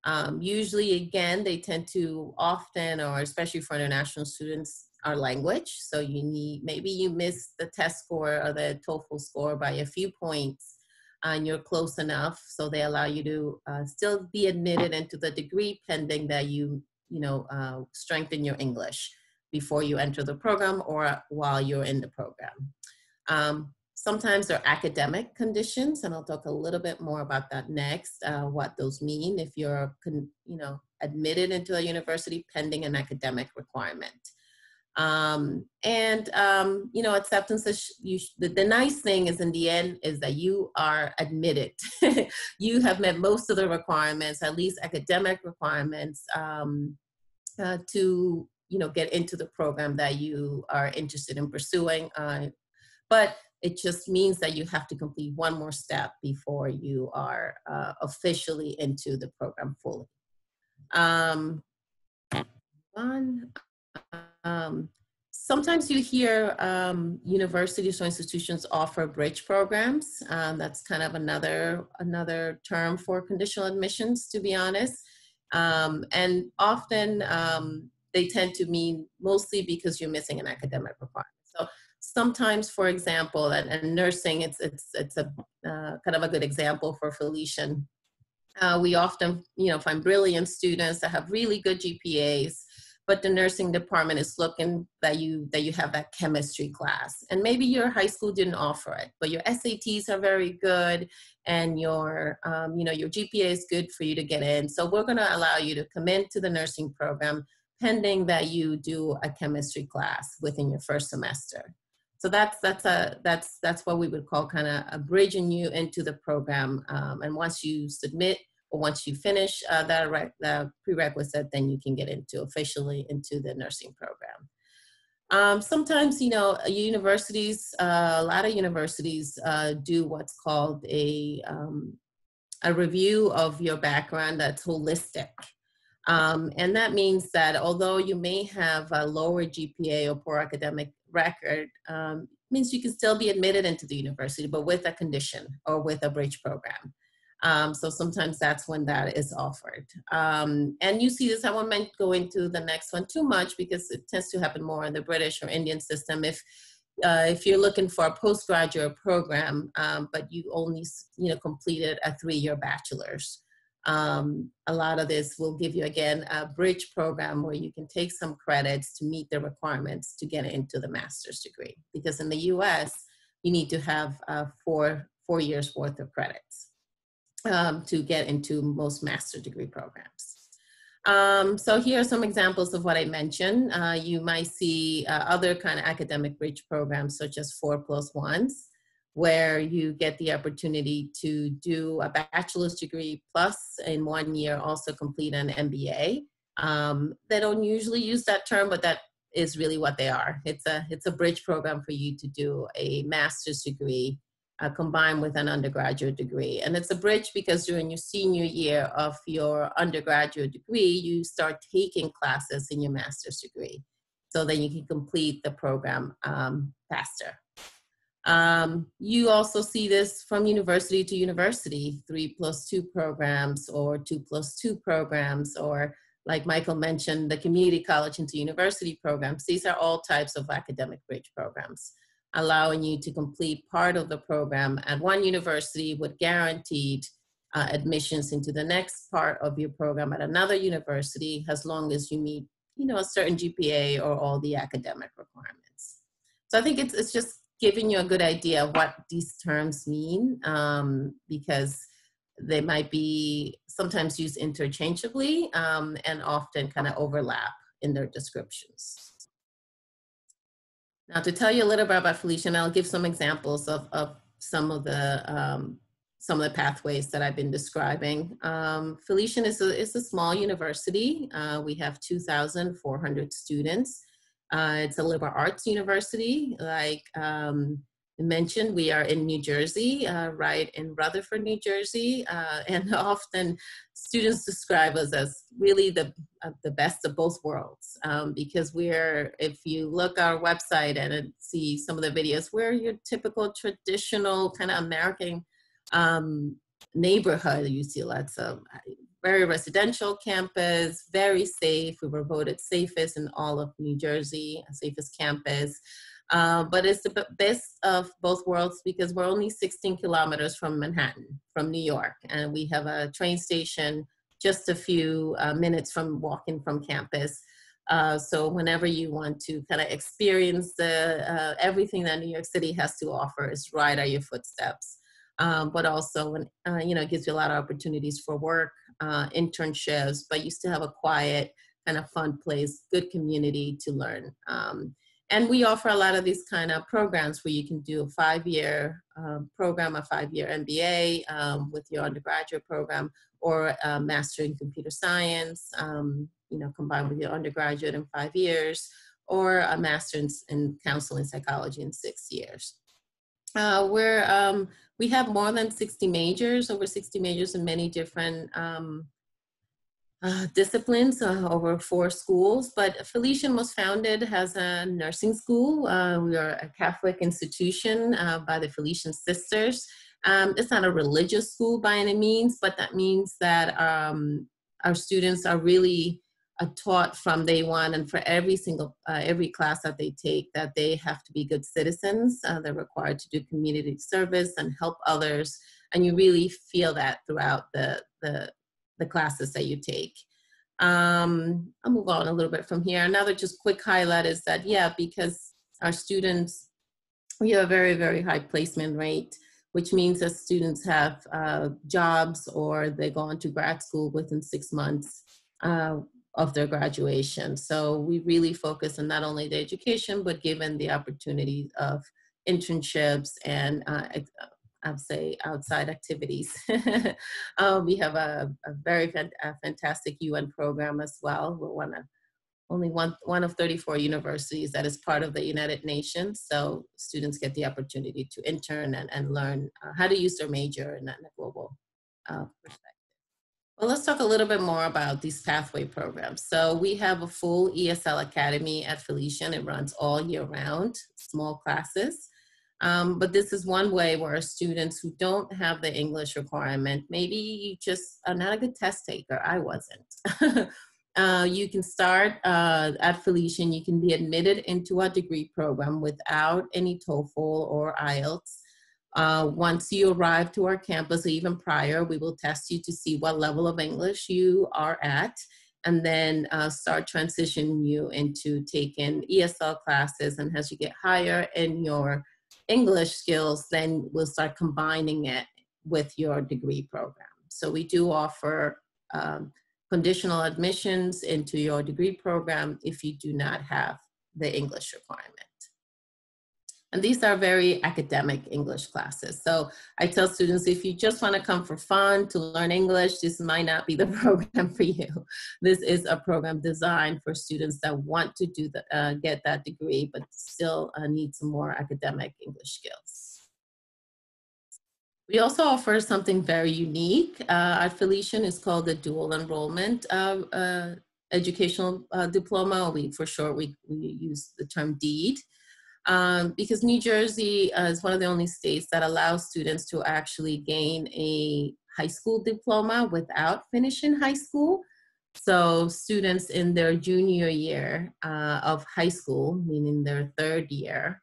D: Um, usually, again, they tend to often, or especially for international students, our language. So you need, maybe you missed the test score or the TOEFL score by a few points and you're close enough. So they allow you to uh, still be admitted into the degree pending that you, you know, uh, strengthen your English before you enter the program or while you're in the program. Um, sometimes there are academic conditions, and I'll talk a little bit more about that next, uh, what those mean if you're, you know, admitted into a university pending an academic requirement. Um, and, um, you know, acceptance is, you, the, the nice thing is in the end is that you are admitted. (laughs) you have met most of the requirements, at least academic requirements, um, uh, to you know get into the program that you are interested in pursuing uh, but it just means that you have to complete one more step before you are uh, officially into the program fully. Um, one, um, sometimes you hear um, universities or institutions offer bridge programs. Um, that's kind of another another term for conditional admissions to be honest. Um, and often um, they tend to mean mostly because you're missing an academic requirement. So sometimes, for example, and, and nursing, it's, it's, it's a uh, kind of a good example for Felician. Uh, we often, you know, find brilliant students that have really good GPAs, but the nursing department is looking that you that you have that chemistry class, and maybe your high school didn't offer it, but your SATs are very good, and your, um, you know, your GPA is good for you to get in. So we're going to allow you to come into the nursing program, pending that you do a chemistry class within your first semester. So that's that's a that's that's what we would call kind of a bridging you into the program. Um, and once you submit or once you finish uh, that re- the prerequisite, then you can get into officially into the nursing program. Um, sometimes, you know, universities, uh, a lot of universities uh, do what's called a um, a review of your background that's holistic. Um, and that means that although you may have a lower GPA or poor academic record um, means you can still be admitted into the university, but with a condition or with a bridge program. Um, so sometimes that's when that is offered. Um, and you see this, I won't go into the next one too much because it tends to happen more in the British or Indian system. If uh, if you're looking for a postgraduate program, um, but you only you know completed a three-year bachelor's, um, a lot of this will give you again a bridge program where you can take some credits to meet the requirements to get into the master's degree. Because in the US, you need to have uh, four, four years worth of credits um, to get into most master degree programs. Um, so here are some examples of what I mentioned. Uh, you might see uh, other kind of academic bridge programs such as four plus ones where you get the opportunity to do a bachelor's degree plus in one year also complete an MBA. Um, they don't usually use that term, but that is really what they are. It's a it's a bridge program for you to do a master's degree uh, combined with an undergraduate degree, and it's a bridge because during your senior year of your undergraduate degree, you start taking classes in your master's degree, so then you can complete the program um, faster. Um, you also see this from university to university, three plus two programs or two plus two programs, or like Michael mentioned, the community college into university programs. These are all types of academic bridge programs, allowing you to complete part of the program at one university with guaranteed uh, admissions into the next part of your program at another university, as long as you meet, you know, a certain GPA or all the academic requirements. So I think it's, it's just giving you a good idea of what these terms mean um, because they might be sometimes used interchangeably um, and often kind of overlap in their descriptions. Now to tell you a little bit about Felician, I'll give some examples of, of some of the um, some of the pathways that I've been describing. Um, Felician is a, is a small university. Uh, we have 2,400 students. Uh, it's a liberal arts university. Like um, mentioned, we are in New Jersey, uh, right in Rutherford, New Jersey, uh, and (laughs) often students describe us as really the uh, the best of both worlds um, because we're. If you look our website and see some of the videos, we're your typical traditional kind of American um, neighborhood. You see lots of very residential campus, very safe. We were voted safest in all of New Jersey, safest campus. Uh, but it's the best of both worlds because we're only 16 kilometers from Manhattan, from New York, and we have a train station just a few uh, minutes from walking from campus. Uh, so whenever you want to kind of experience the, uh, everything that New York City has to offer is right at your footsteps. Um, but also when uh, you know it gives you a lot of opportunities for work uh, internships, but you still have a quiet kind of fun place, good community to learn. Um, and we offer a lot of these kind of programs where you can do a five-year um, program, a five-year MBA um, with your undergraduate program, or a master in computer science, um, you know, combined with your undergraduate in five years, or a master in, in counseling psychology in six years. Uh, we're um, we have more than 60 majors, over 60 majors in many different um, uh, disciplines, uh, over four schools. But Felician was founded as a nursing school. Uh, we are a Catholic institution uh, by the Felician Sisters. Um, it's not a religious school by any means, but that means that um, our students are really taught from day one and for every single uh, every class that they take that they have to be good citizens uh, they're required to do community service and help others and you really feel that throughout the, the, the classes that you take. Um, I'll move on a little bit from here. Another just quick highlight is that, yeah, because our students, we have a very, very high placement rate, which means that students have uh, jobs or they go on to grad school within six months uh, of their graduation. So we really focus on not only the education, but given the opportunity of internships and uh, I'd say outside activities. (laughs) uh, we have a, a very fan, a fantastic UN program as well. We're one of only one, one of 34 universities that is part of the United Nations. So students get the opportunity to intern and, and learn uh, how to use their major in, in a global uh, perspective. Well, let's talk a little bit more about these pathway programs. So we have a full ESL Academy at Felician. It runs all year round, small classes. Um, but this is one way where students who don't have the English requirement, maybe you just are not a good test taker. I wasn't. (laughs) uh, you can start uh, at Felician. You can be admitted into a degree program without any TOEFL or IELTS. Uh, once you arrive to our campus, or even prior, we will test you to see what level of English you are at, and then uh, start transitioning you into taking ESL classes. And as you get higher in your English skills, then we'll start combining it with your degree program. So we do offer um, conditional admissions into your degree program if you do not have the English requirement. And these are very academic English classes. So I tell students, if you just want to come for fun to learn English, this might not be the (laughs) program for you. This is a program designed for students that want to do the, uh, get that degree, but still uh, need some more academic English skills. We also offer something very unique uh, at Felician. It's called the dual enrollment uh, uh, educational uh, diploma. We, for short, we, we use the term DEED um, because New Jersey uh, is one of the only states that allows students to actually gain a high school diploma without finishing high school. So students in their junior year uh, of high school, meaning their third year,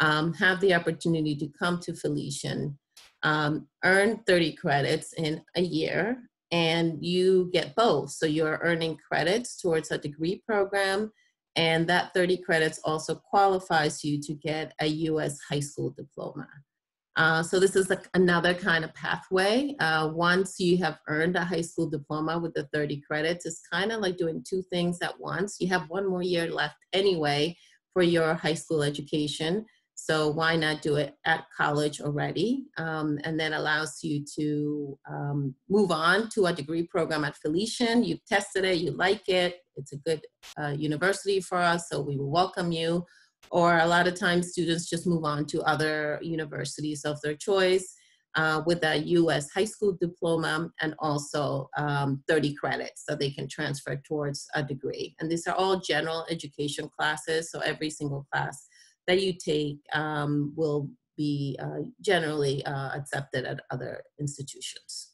D: um, have the opportunity to come to Felician, um, earn 30 credits in a year, and you get both. So you're earning credits towards a degree program and that 30 credits also qualifies you to get a US high school diploma. Uh, so this is a, another kind of pathway. Uh, once you have earned a high school diploma with the 30 credits, it's kind of like doing two things at once. You have one more year left anyway for your high school education. So why not do it at college already? Um, and then allows you to um, move on to a degree program at Felician. You've tested it, you like it, it's a good uh, university for us, so we will welcome you. Or a lot of times students just move on to other universities of their choice uh, with a US high school diploma and also um, 30 credits so they can transfer towards a degree. And these are all general education classes, so every single class that you take um, will be uh, generally uh, accepted at other institutions.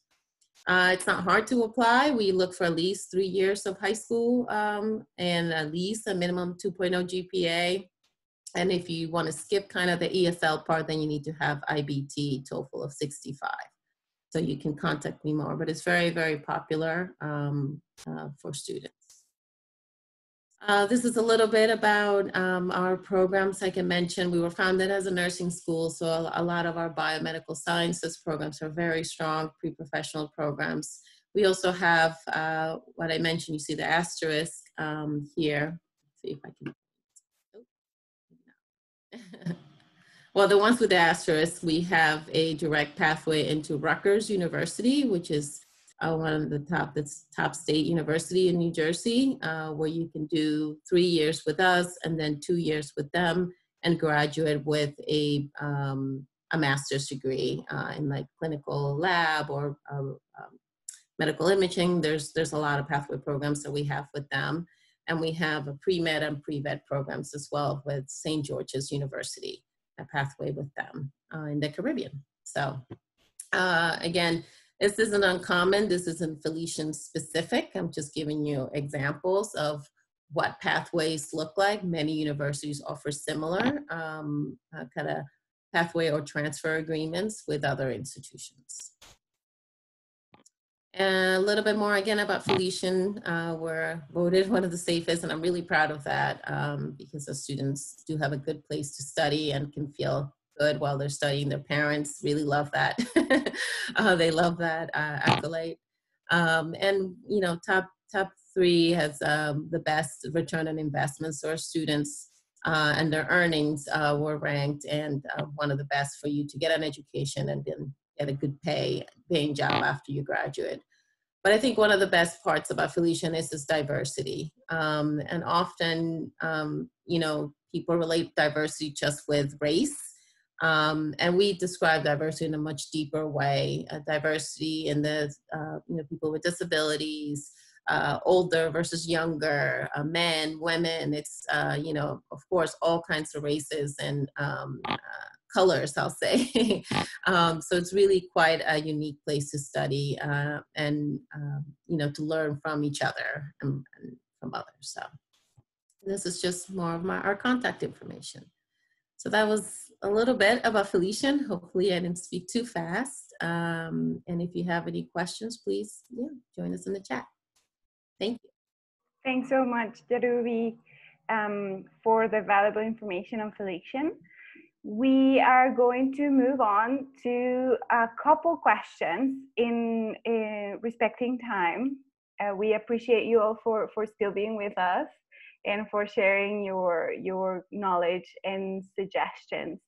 D: Uh, it's not hard to apply. We look for at least three years of high school um, and at least a minimum 2.0 GPA. And if you want to skip kind of the ESL part, then you need to have IBT TOEFL of 65. So you can contact me more, but it's very, very popular um, uh, for students. Uh, this is a little bit about um, our programs. Like I mentioned, we were founded as a nursing school, so a, a lot of our biomedical sciences programs are very strong pre-professional programs. We also have uh, what I mentioned. You see the asterisk um, here. Let's see if I can. (laughs) well, the ones with the asterisk, we have a direct pathway into Rutgers University, which is uh, one of the top top state university in New Jersey, uh, where you can do three years with us and then two years with them and graduate with a um, a master's degree uh, in like clinical lab or um, um, medical imaging. There's there's a lot of pathway programs that we have with them, and we have a pre med and pre vet programs as well with St. George's University, a pathway with them uh, in the Caribbean. So uh, again this isn't uncommon. This isn't Felician specific. I'm just giving you examples of what pathways look like. Many universities offer similar um, uh, kind of pathway or transfer agreements with other institutions. And a little bit more again about Felician. Uh, we're voted one of the safest, and I'm really proud of that um, because the students do have a good place to study and can feel good while they're studying. Their parents really love that. (laughs) uh, they love that uh, accolade. Um, and you know, top top three has um, the best return on investments. So our students uh, and their earnings uh, were ranked and uh, one of the best for you to get an education and then get a good pay paying job after you graduate. But I think one of the best parts about Felician is this diversity. Um, and often, um, you know, people relate diversity just with race. Um, and we describe diversity in a much deeper way. Uh, diversity in the, uh, you know, people with disabilities, uh, older versus younger, uh, men, women. It's, uh, you know, of course, all kinds of races and um, uh, colors, I'll say. (laughs) um, so it's really quite a unique place to study and, um, you know, to learn from each other and, and, from others. So this is just more of my, our contact information. So that was a little bit about Felician. Hopefully I didn't speak too fast. Um, and if you have any questions, please yeah, join us in the chat. Thank you.
A: Thanks so much, Yarubi, um, for the valuable information on Felician. We are going to move on to a couple questions in, in respecting time. Uh, we appreciate you all for, for still being with us and for sharing your, your knowledge and suggestions.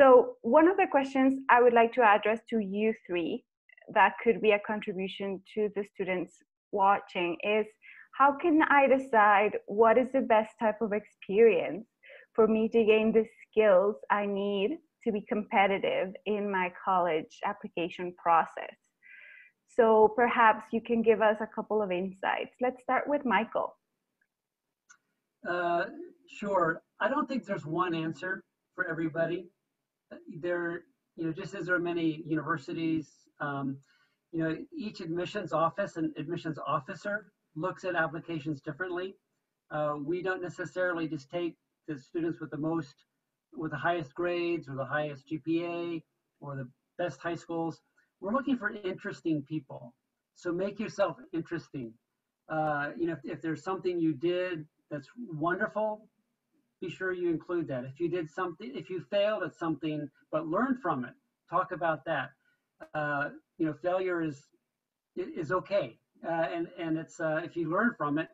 A: So one of the questions I would like to address to you three that could be a contribution to the students watching is how can I decide what is the best type of experience for me to gain the skills I need to be competitive in my college application process? So perhaps you can give us a couple of insights. Let's start with Michael.
C: Uh, sure. I don't think there's one answer for everybody. There, you know, just as there are many universities, um, you know, each admissions office and admissions officer looks at applications differently. Uh, we don't necessarily just take the students with the most, with the highest grades or the highest GPA or the best high schools. We're looking for interesting people. So make yourself interesting. Uh, you know, if, if there's something you did that's wonderful, be sure you include that. If you did something, if you failed at something, but learn from it, talk about that. Uh, you know, failure is is okay, uh, and and it's uh, if you learn from it,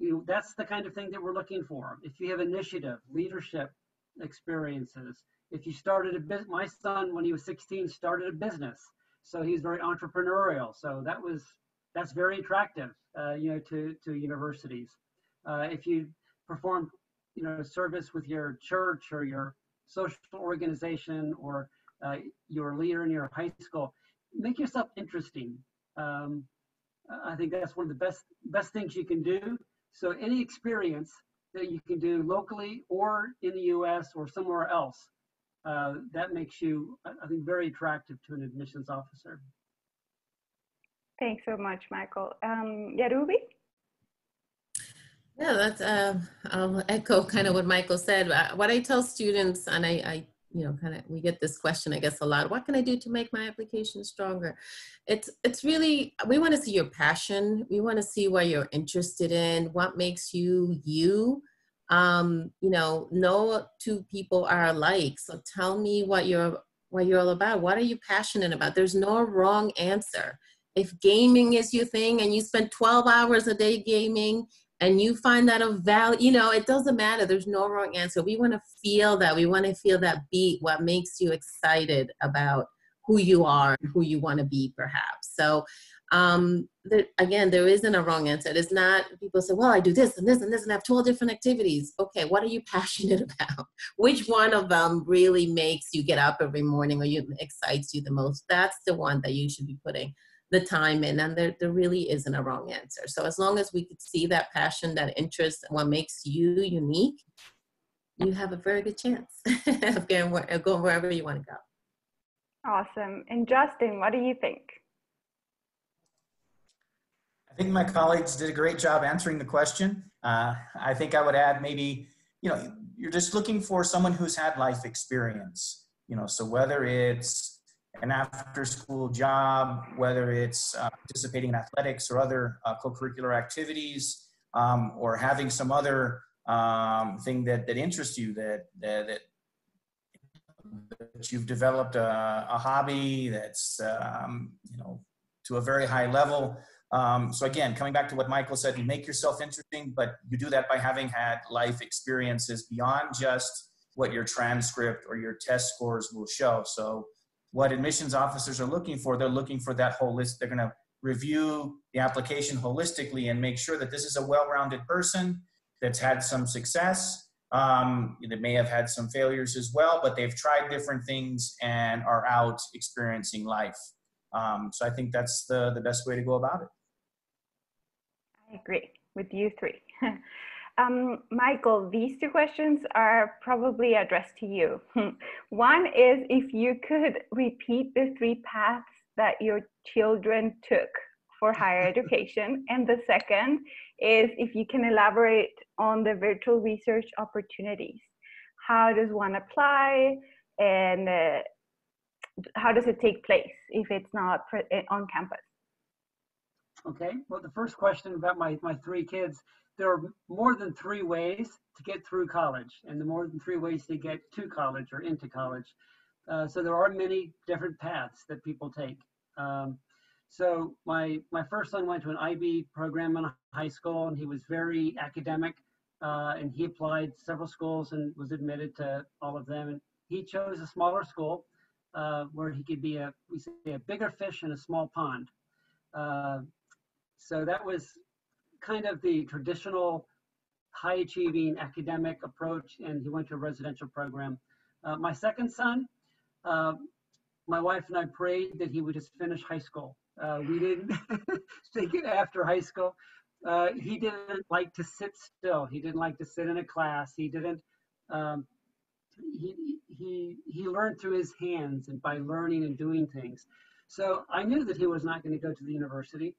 C: you know, that's the kind of thing that we're looking for. If you have initiative, leadership experiences, if you started a business, my son when he was 16 started a business, so he's very entrepreneurial. So that was that's very attractive, uh, you know, to to universities. Uh, if you perform, you know, service with your church or your social organization or uh, your leader in your high school, make yourself interesting. Um, I think that's one of the best best things you can do. So any experience that you can do locally or in the U.S. or somewhere else, uh, that makes you, I think, very attractive to an admissions officer.
A: Thanks so much, Michael. Um, Yarubi?
D: Yeah, that's, uh, I'll echo kind of what Michael said. Uh, what I tell students, and I, I you know kind of we get this question i guess a lot what can i do to make my application stronger? It's it's really we want to see your passion. We want to see what you're interested in what makes you you. Um you know no two people are alike. So tell me what you're what you're all about. What are you passionate about? There's no wrong answer. If gaming is your thing and you spend 12 hours a day gaming and you find that of value, you know, it doesn't matter. There's no wrong answer. We want to feel that. We want to feel that beat, what makes you excited about who you are and who you want to be, perhaps. So, um, there, again, there isn't a wrong answer. It's not people say, well, I do this and this and this and I have 12 different activities. Okay, what are you (laughs) passionate about? Which one of them really makes you get up every morning or you excites you the most? That's the one that you should be putting the time in and there, there really isn't a wrong answer. So as long as we could see that passion that interest what makes you unique you have a very good chance (laughs) of getting where, going wherever you want to go.
A: Awesome. And justin what do you think?
B: I think my colleagues did a great job answering the question. Uh, i think i would add maybe you know you're just looking for someone who's had life experience. You know, so whether it's an after-school job, whether it's uh, participating in athletics or other uh, co-curricular activities, um, or having some other um, thing that that interests you that that, that that you've developed a, a hobby that's um, you know to a very high level. Um, so again, coming back to what Michael said, you make yourself interesting, but you do that by having had life experiences beyond just what your transcript or your test scores will show. So what admissions officers are looking for, they're looking for that whole list. they're gonna review the application holistically and make sure that this is a well-rounded person that's had some success. Um, they may have had some failures as well, but they've tried different things and are out experiencing life. Um, so I think that's the, the best way to go about it.
A: I agree with you three. (laughs) um, Michael, these two questions are probably addressed to you. (laughs) One is if you could repeat the three paths that your children took for higher (laughs) education. And the second is if you can elaborate on the virtual research opportunities. How does one apply and uh, how does it take place if it's not eh, on campus?
C: Okay, well, the first question about my, my three kids, there are more than three ways to get through college and the more than three ways to get to college or into college. Uh, so there are many different paths that people take. Um, so my my first son went to an IB program in high school, and he was very academic, uh, and he applied several schools and was admitted to all of them. And he chose a smaller school uh, where he could be a we say a bigger fish in a small pond. Uh, so that was kind of the traditional high achieving academic approach, and he went to a residential program. Uh, my second son, uh, my wife and I prayed that he would just finish high school. Uh, we didn't (laughs) take it after high school. Uh, he didn't like to sit still. He didn't like to sit in a class. He didn't. Um, he he he learned through his hands and by learning and doing things. So I knew that he was not going to go to the university,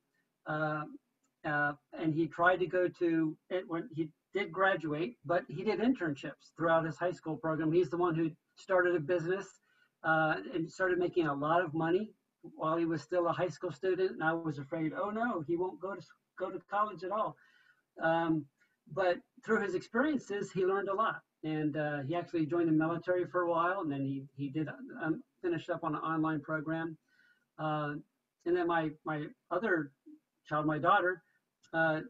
C: uh, and he tried to go to it when he did graduate, but he did internships throughout his high school program. He's the one who started a business uh, and started making a lot of money while he was still a high school student. And I was afraid, oh no, he won't go to go to college at all. Um, but through his experiences, he learned a lot. And uh, he actually joined the military for a while, and then he he did um, up on an online program. Uh, and then my my other child, my daughter, uh,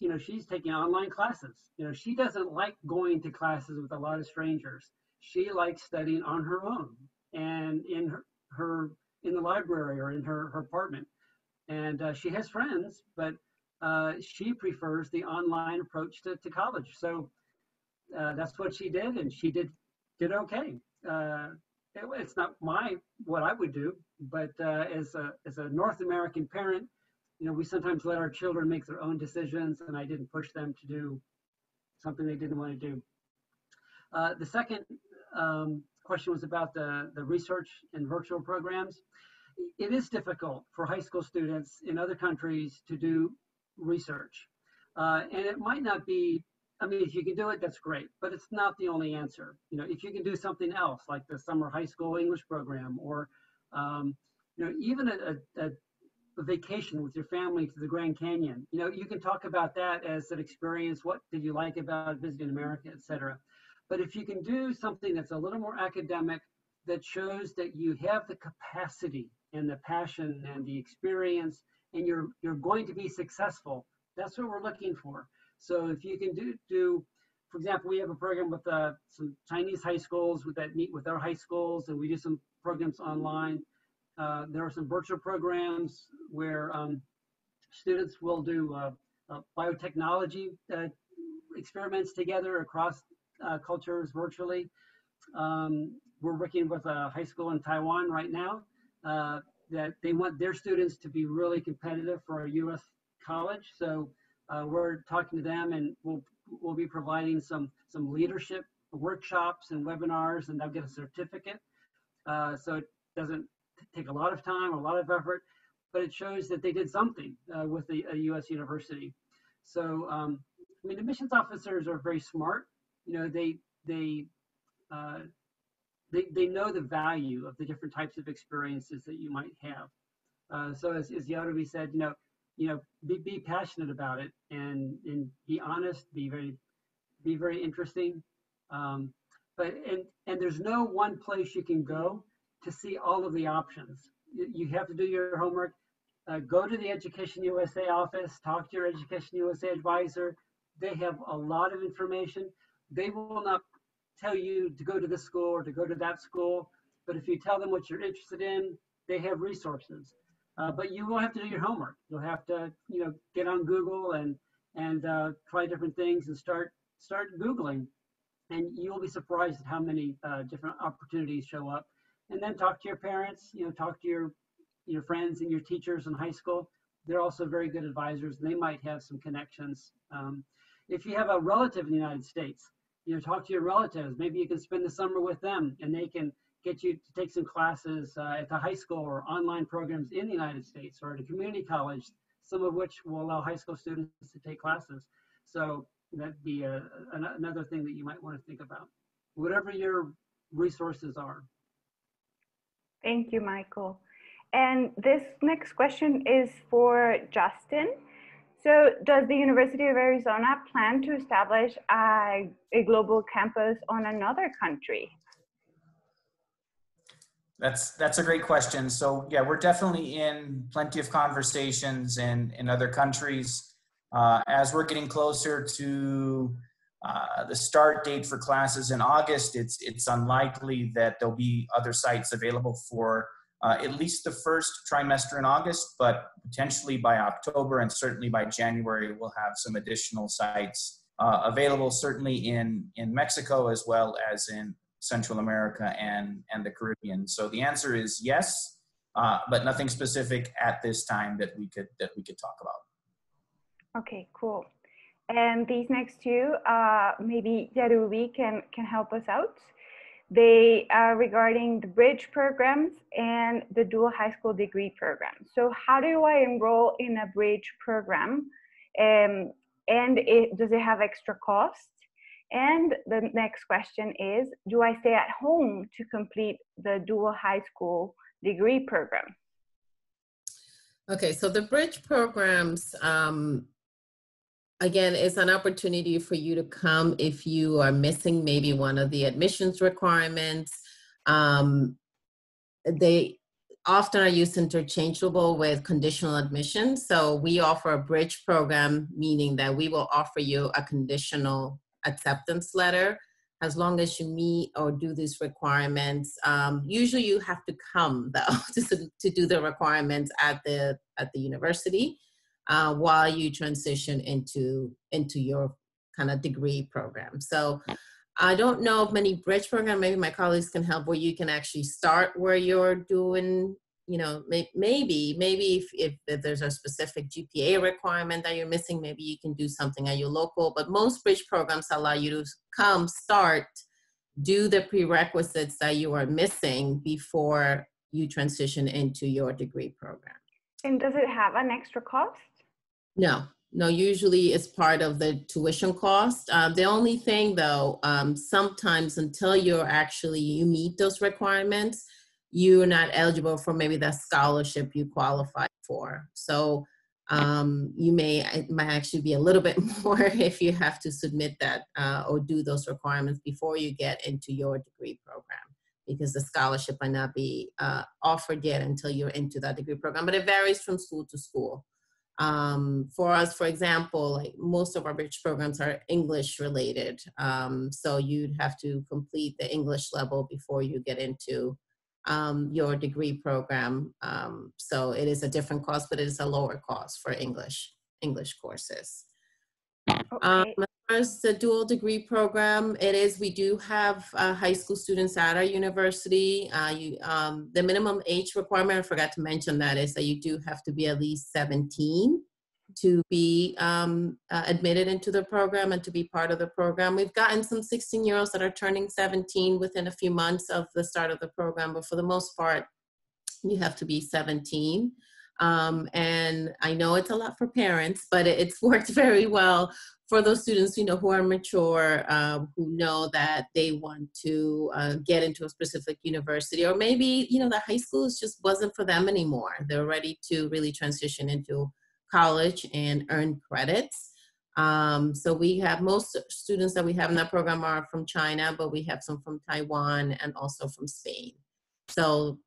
C: you know, she's taking online classes. You know, she doesn't like going to classes with a lot of strangers. She likes studying on her own and in her, her in the library or in her, her apartment. And uh, she has friends, but uh, she prefers the online approach to, to college. So uh, that's what she did, and she did did okay. Uh, it, it's not my what I would do, but uh, as a as a North American parent, you know, we sometimes let our children make their own decisions, and I didn't push them to do something they didn't want to do. Uh, the second um, question was about the, the research and virtual programs. It is difficult for high school students in other countries to do research. Uh, and it might not be, I mean, if you can do it, that's great, but it's not the only answer. You know, if you can do something else like the summer high school English program or, um, you know, even a, a, a vacation with your family to the Grand Canyon, you know, you can talk about that as an experience. What did you like about visiting America, et cetera. But if you can do something that's a little more academic, that shows that you have the capacity and the passion and the experience, and you're you're going to be successful, that's what we're looking for. So if you can do do, for example, we have a program with uh, some Chinese high schools with that meet with our high schools, and we do some programs online. Uh, there are some virtual programs where um, students will do uh, uh biotechnology uh, experiments together across uh, cultures virtually. Um, we're working with a high school in Taiwan right now uh, that they want their students to be really competitive for a U.S. college. So we're talking to them, and we'll we'll be providing some some leadership workshops and webinars, and they'll get a certificate. So it doesn't take a lot of time, a lot of effort, but it shows that they did something uh, with the, a U.S. university. So um, I mean, admissions officers are very smart you know, they they uh, they, they know the value of the different types of experiences that you might have. Uh, so as, as Yarubi said, you know, you know, be, be passionate about it and, and be honest, be very, be very interesting. Um, but, and, and there's no one place you can go to see all of the options. You, have to do your homework. Uh, go to the Education USA office, talk to your Education USA advisor. They have a lot of information. They will not tell you to go to this school or to go to that school. But if you tell them what you're interested in, they have resources. Uh, but you will have to do your homework. You'll have to, you know, get on Google and and uh, try different things and start start googling, and you'll be surprised at how many uh, different opportunities show up. And then talk to your parents. You know, talk to your your friends and your teachers in high school. They're also very good advisors, they might have some connections. Um, if you have a relative in the United States, you know, talk to your relatives. Maybe you can spend the summer with them and they can get you to take some classes uh, at the high school or online programs in the United States or at a community college, some of which will allow high school students to take classes. So that'd be a, an, another thing that you might want to think about. Whatever your resources are.
A: Thank you, Michael. And this next question is for Justin. So does the University of Arizona plan to establish a, a global campus on another country?
B: That's that's a great question. So yeah, we're definitely in plenty of conversations in in other countries. Uh, as we're getting closer to uh, the start date for classes in August, it's it's unlikely that there'll be other sites available for uh, at least the first trimester in August, but potentially by October and certainly by January, we'll have some additional sites uh, available, certainly in, in Mexico as well as in Central America and, and the Caribbean. So the answer is yes, uh, but nothing specific at this time that we could that we could talk about.
A: Okay, cool. And these next two, uh, maybe Yarubi can can help us out. They are regarding the bridge programs and the dual high school degree program. So how do I enroll in a bridge program? Um, and it, does it have extra costs? And the next question is, do I stay at home to complete the dual high school degree program?
D: Okay, so the bridge programs, um, again, it's an opportunity for you to come if you are missing maybe one of the admissions requirements. Um, they often are used interchangeable with conditional admission. So we offer a bridge program, meaning that we will offer you a conditional acceptance letter as long as you meet or do these requirements. Um, usually you have to come though (laughs) to, to do the requirements at the at the university uh, while you transition into into your kind of degree program. So I don't know of many bridge program. Maybe my colleagues can help where you can actually start where you're doing. You know, may, maybe maybe if, if, if there's a specific GPA requirement that you're missing, maybe you can do something at your local. But most bridge programs allow you to come start, do the prerequisites that you are missing before you transition into your degree program.
A: And does it have an extra cost?
D: No, no, usually it's part of the tuition cost. Uh, the only thing though, um, sometimes until you're actually, you meet those requirements, you're not eligible for maybe that scholarship you qualify for. So um, you may, it might actually be a little bit (laughs) more if you have to submit that uh, or do those requirements before you get into your degree program because the scholarship might not be uh, offered yet until you're into that degree program. But it varies from school to school. Um, for us, for example, like most of our bridge programs are English related. Um, so you'd have to complete the English level before you get into um, your degree program. Um, so it is a different cost, but it is a lower cost for English, English courses. Um,
A: Okay.
D: As the dual degree program, it is, we do have uh, high school students at our university. Uh, you, um, the minimum age requirement, I forgot to mention that, is that you do have to be at least 17 to be um, uh, admitted into the program and to be part of the program. We've gotten some 16 year olds that are turning 17 within a few months of the start of the program, but for the most part, you have to be 17. Um, and I know it's a lot for parents, but it's (laughs) worked very well for those students, you know, who are mature, um, who know that they want to uh, get into a specific university, or maybe, you know, the high school just wasn't for them anymore. They're ready to really transition into college and earn credits. Um, so we have most students that we have in that program are from China, but we have some from Taiwan and also from Spain. So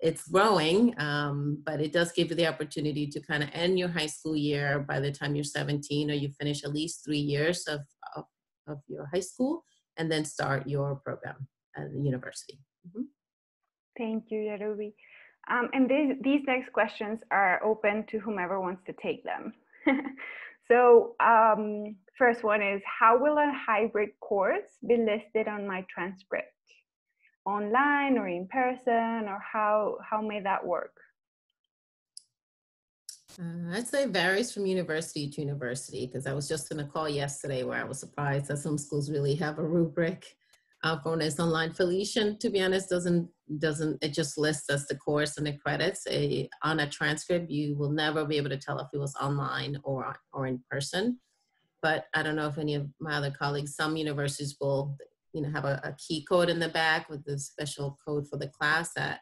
D: it's growing, um, but it does give you the opportunity to kind of end your high school year by the time you're 17 or you finish at least three years of, of, of your high school and then start your program at the university. Mm-hmm.
A: Thank you, Yarubi. Um, and these, these next questions are open to whomever wants to take them. (laughs) so um, first one is, how will a hybrid course be listed on my transcript? Online or in person or how how may that work
D: uh, I'd say varies from university to university because I was just in a call yesterday where I was surprised that some schools really have a rubric uh, for this online. Felician, to be honest, doesn't doesn't it just lists as the course and the credits. A, on a transcript, you will never be able to tell if it was online or or in person. But I don't know if any of my other colleagues, some universities will you know, have a, a key code in the back with the special code for the class that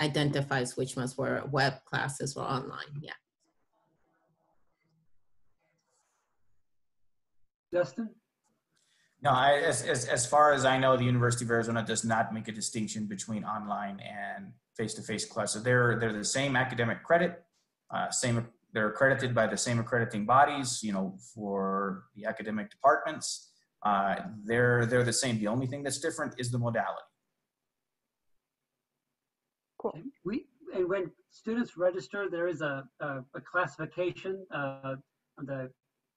D: identifies which ones were web classes or online. Yeah.
C: Justin?
B: No, I, as, as, as far as I know, the University of Arizona does not make a distinction between online and face-to-face classes. They're, they're the same academic credit, uh, same, they're accredited by the same accrediting bodies, you know, for the academic departments. Uh, they're they're the same. The only thing that's different is the modality.
C: Cool. We and when students register, there is a a, a classification uh, the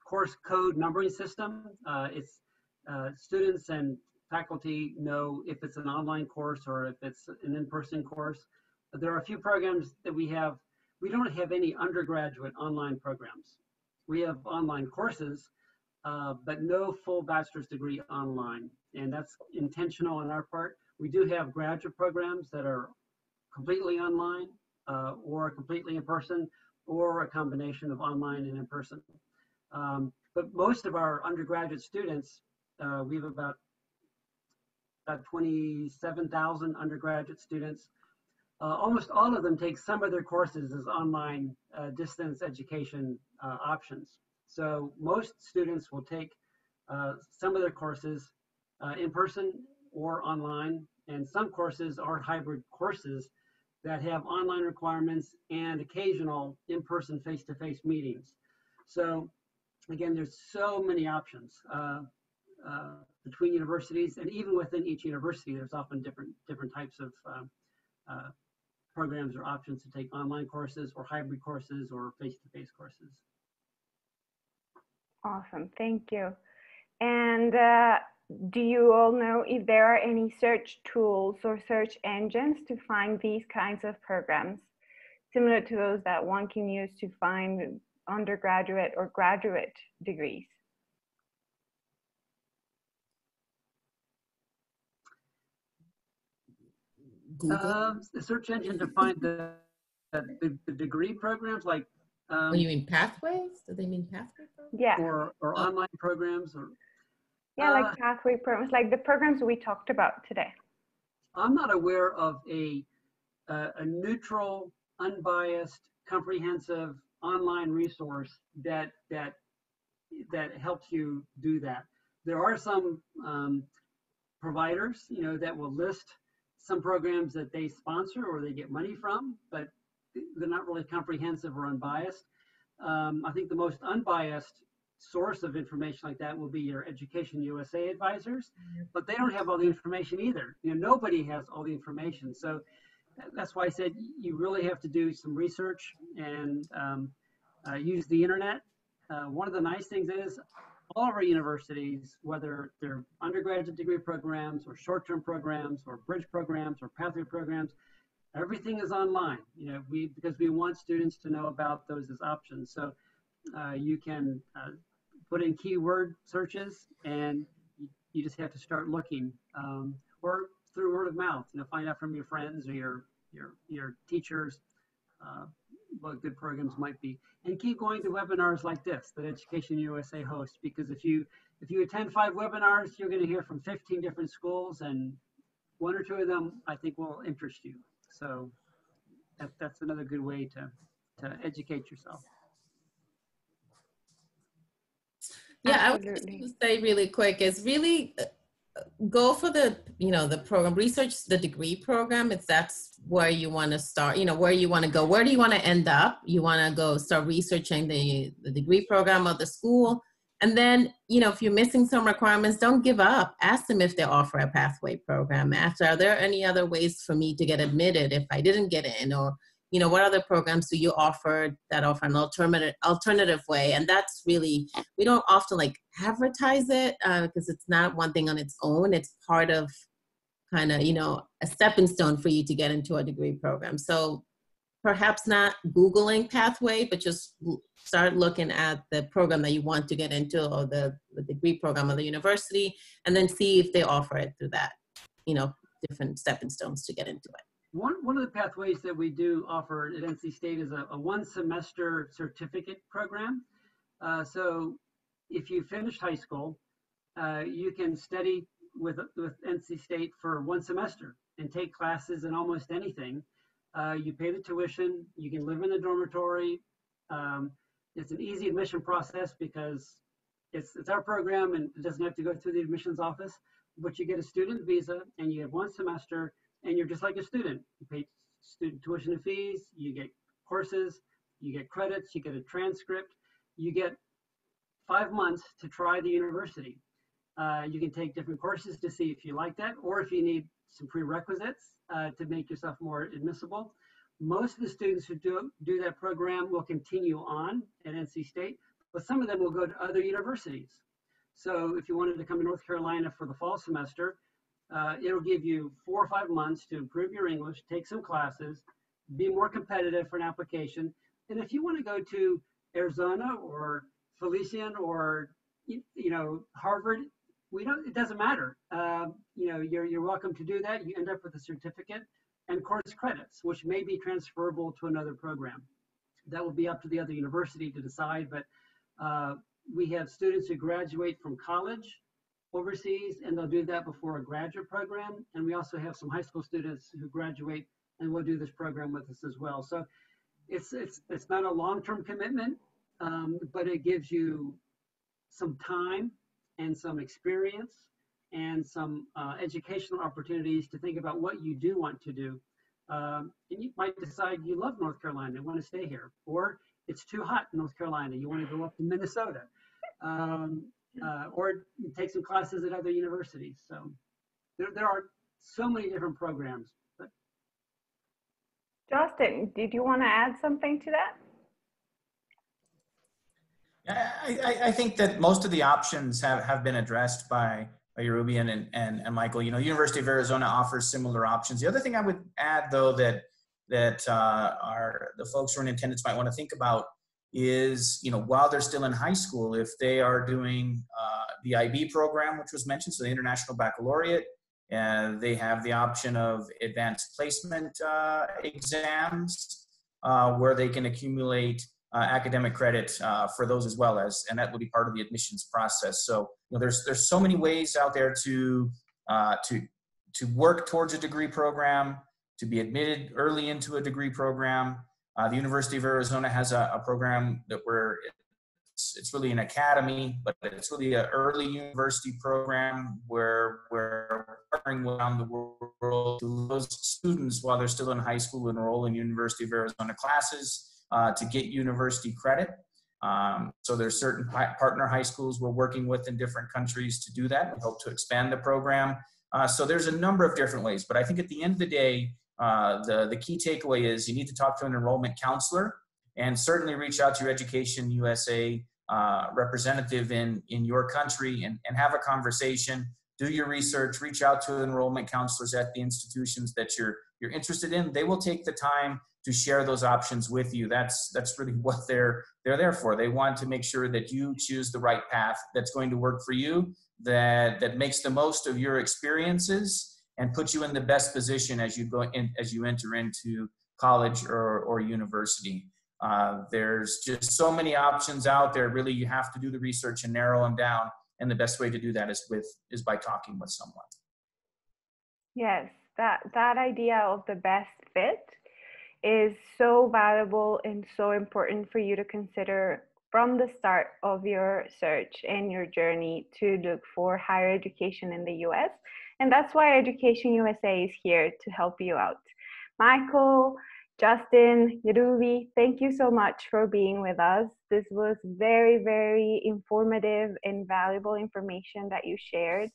C: course code numbering system. Uh, it's uh, students and faculty know if it's an online course or if it's an in-person course. There are a few programs that we have. We don't have any undergraduate online programs. We have online courses, uh, but no full bachelor's degree online. And that's intentional on our part. We do have graduate programs that are completely online uh, or completely in person or a combination of online and in person. Um, but most of our undergraduate students, uh, we have about about 27,000 undergraduate students. Uh, almost all of them take some of their courses as online uh, distance education uh, options. So most students will take uh, some of their courses uh, in person or online, and some courses are hybrid courses that have online requirements and occasional in-person face-to-face meetings. So again, there's so many options uh, uh, between universities, and even within each university, there's often different different types of um, uh, programs or options to take online courses or hybrid courses or face-to-face -face courses.
A: Awesome, thank you. And uh, do you all know if there are any search tools or search engines to find these kinds of programs, similar to those that one can use to find undergraduate or graduate degrees?
C: Uh, the search engine to find the, the, the degree programs like
D: um, oh, you mean pathways? Do they mean pathway programs?
A: Yeah.
C: Or, or oh. online programs or?
A: Yeah, like uh, pathway programs, like the programs we talked about today.
C: I'm not aware of a, uh, a neutral, unbiased, comprehensive online resource that, that, that helps you do that. There are some um, providers, you know, that will list some programs that they sponsor or they get money from, but they're not really comprehensive or unbiased. Um, I think the most unbiased source of information like that will be your Education USA advisors, but they don't have all the information either. You know, nobody has all the information. So that's why I said you really have to do some research and um, uh, use the internet. Uh, one of the nice things is all of our universities, whether they're undergraduate degree programs or short-term programs or bridge programs or pathway programs, Everything is online, you know, we because we want students to know about those as options. So uh, you can uh, put in keyword searches and you just have to start looking um, or through word of mouth, you know, find out from your friends or your your your teachers. Uh, what good programs might be. And keep going to webinars like this that Education USA hosts, because if you if you attend five webinars, you're going to hear from 15 different schools, and one or two of them I think will interest you. So that, that's another good way to to educate yourself.
D: Yeah, I would
A: Absolutely.
D: just say really quick is really uh, go for the you know the program research the degree program if that's where you want to start you know where you want to go where do you want to end up you want to go start researching the the degree program of the school and then you know if you're missing some requirements don't give up. Ask them if they offer a pathway program. Ask are there any other ways for me to get admitted if i didn't get in? Or you know what other programs do you offer that offer an alternative alternative way? And that's really we don't often like advertise it uh, because it's not one thing on its own. It's part of kind of you know a stepping stone for you to get into a degree program. So perhaps not googling pathway but just start looking at the program that you want to get into or the, the degree program of the university and then see if they offer it through that you know different stepping stones to get into it
C: One, one of the pathways that we do offer at NC State is a, a one semester certificate program. Uh, so if you finished high school, uh, you can study with, with NC State for one semester and take classes in almost anything. Uh, you pay the tuition, you can live in the dormitory. Um, it's an easy admission process because it's, it's our program and it doesn't have to go through the admissions office, but you get a student visa and you have one semester and you're just like a student. You pay student tuition and fees, you get courses, you get credits, you get a transcript, you get five months to try the university. Uh, you can take different courses to see if you like that, or if you need some prerequisites uh, to make yourself more admissible. Most of the students who do, do that program will continue on at NC State, but some of them will go to other universities. So if you wanted to come to North Carolina for the fall semester, uh, it'll give you four or five months to improve your English, take some classes, be more competitive for an application. And if you want to go to Arizona or Felician or you, you know Harvard, we don't. It doesn't matter. Um, you know, you're you're welcome to do that. You end up with a certificate and course credits, which may be transferable to another program. That will be up to the other university to decide. But uh, we have students who graduate from college overseas and they'll do that before a graduate program. And we also have some high school students who graduate and will do this program with us as well. So it's, it's, it's not a long-term commitment, um, but it gives you some time and some experience and some uh, educational opportunities to think about what you do want to do. Um, and you might decide you love North Carolina and want to stay here, or it's too hot in North Carolina, you want to go up to Minnesota. Um, uh, or take some classes at other universities. So there, there are so many different programs. But
A: Justin, did you want to add something to that?
B: I, I, I think that most of the options have, have been addressed by, by Yerubian and, and, and Michael. You know, University of Arizona offers similar options. The other thing I would add, though, that that uh, our the folks who are in attendance might want to think about is, you know, while they're still in high school, if they are doing uh, the IB program, which was mentioned, so the International Baccalaureate, and they have the option of advanced placement uh, exams uh, where they can accumulate uh, academic credit uh, for those as well as, and that will be part of the admissions process. So you know, there's there's so many ways out there to uh, to to work towards a degree program, to be admitted early into a degree program. Uh, the University of Arizona has a, a program that we're it's, it's really an academy, but it's really an early university program where we're partnering around the world to those students while they're still in high school enroll in University of Arizona classes uh, to get university credit. Um, so there's certain partner high schools we're working with in different countries to do that. We hope to expand the program. Uh, so there's a number of different ways, but I think at the end of the day, uh, the, the key takeaway is you need to talk to an enrollment counselor and certainly reach out to your Education USA uh, representative in, in your country and, and have a conversation. Do your research, reach out to enrollment counselors at the institutions that you're, you're interested in. They will take the time to share those options with you. That's that's really (laughs) what they're they're there for. They want to make sure that you choose the right path that's going to work for you, that that makes the most of your experiences and puts you in the best position as you go in as you enter into college or, or university. Uh, there's just so many options out there. Really, you have to do the research and narrow them down. And the best way to do that is with is by talking with someone.
A: Yes, that that idea of the best fit is so valuable and so important for you to consider from the start of your search and your journey to look for higher education in the US. And that's why Education USA is here to help you out. Michael, Justin, Yarubi, thank you so much for being with us. This was very, very informative and valuable information that you shared.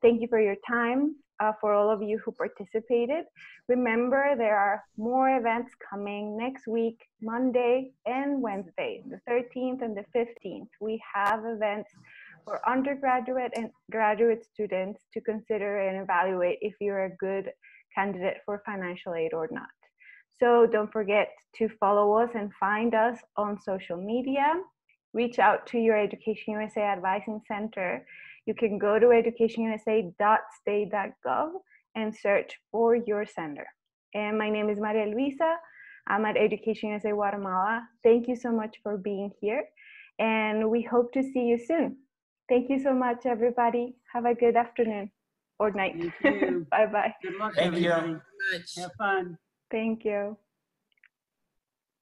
A: Thank you for your time uh, for all of you who participated. Remember, there are more events coming next week, Monday and Wednesday, the 13th and the 15th. We have events for undergraduate and graduate students to consider and evaluate if you're a good candidate for financial aid or not. So don't forget to follow us and find us on social media. Reach out to your Education USA Advising Center you can go to educationusa.state.gov and search for your center. And my name is Maria Luisa. I'm at Education USA Guatemala. Thank you so much for being here, and we hope to see you soon. Thank you so much, everybody. Have a good afternoon or night. (laughs) Bye bye.
C: Good luck,
B: Thank you.
C: everybody.
D: Much.
C: Have fun.
A: Thank you.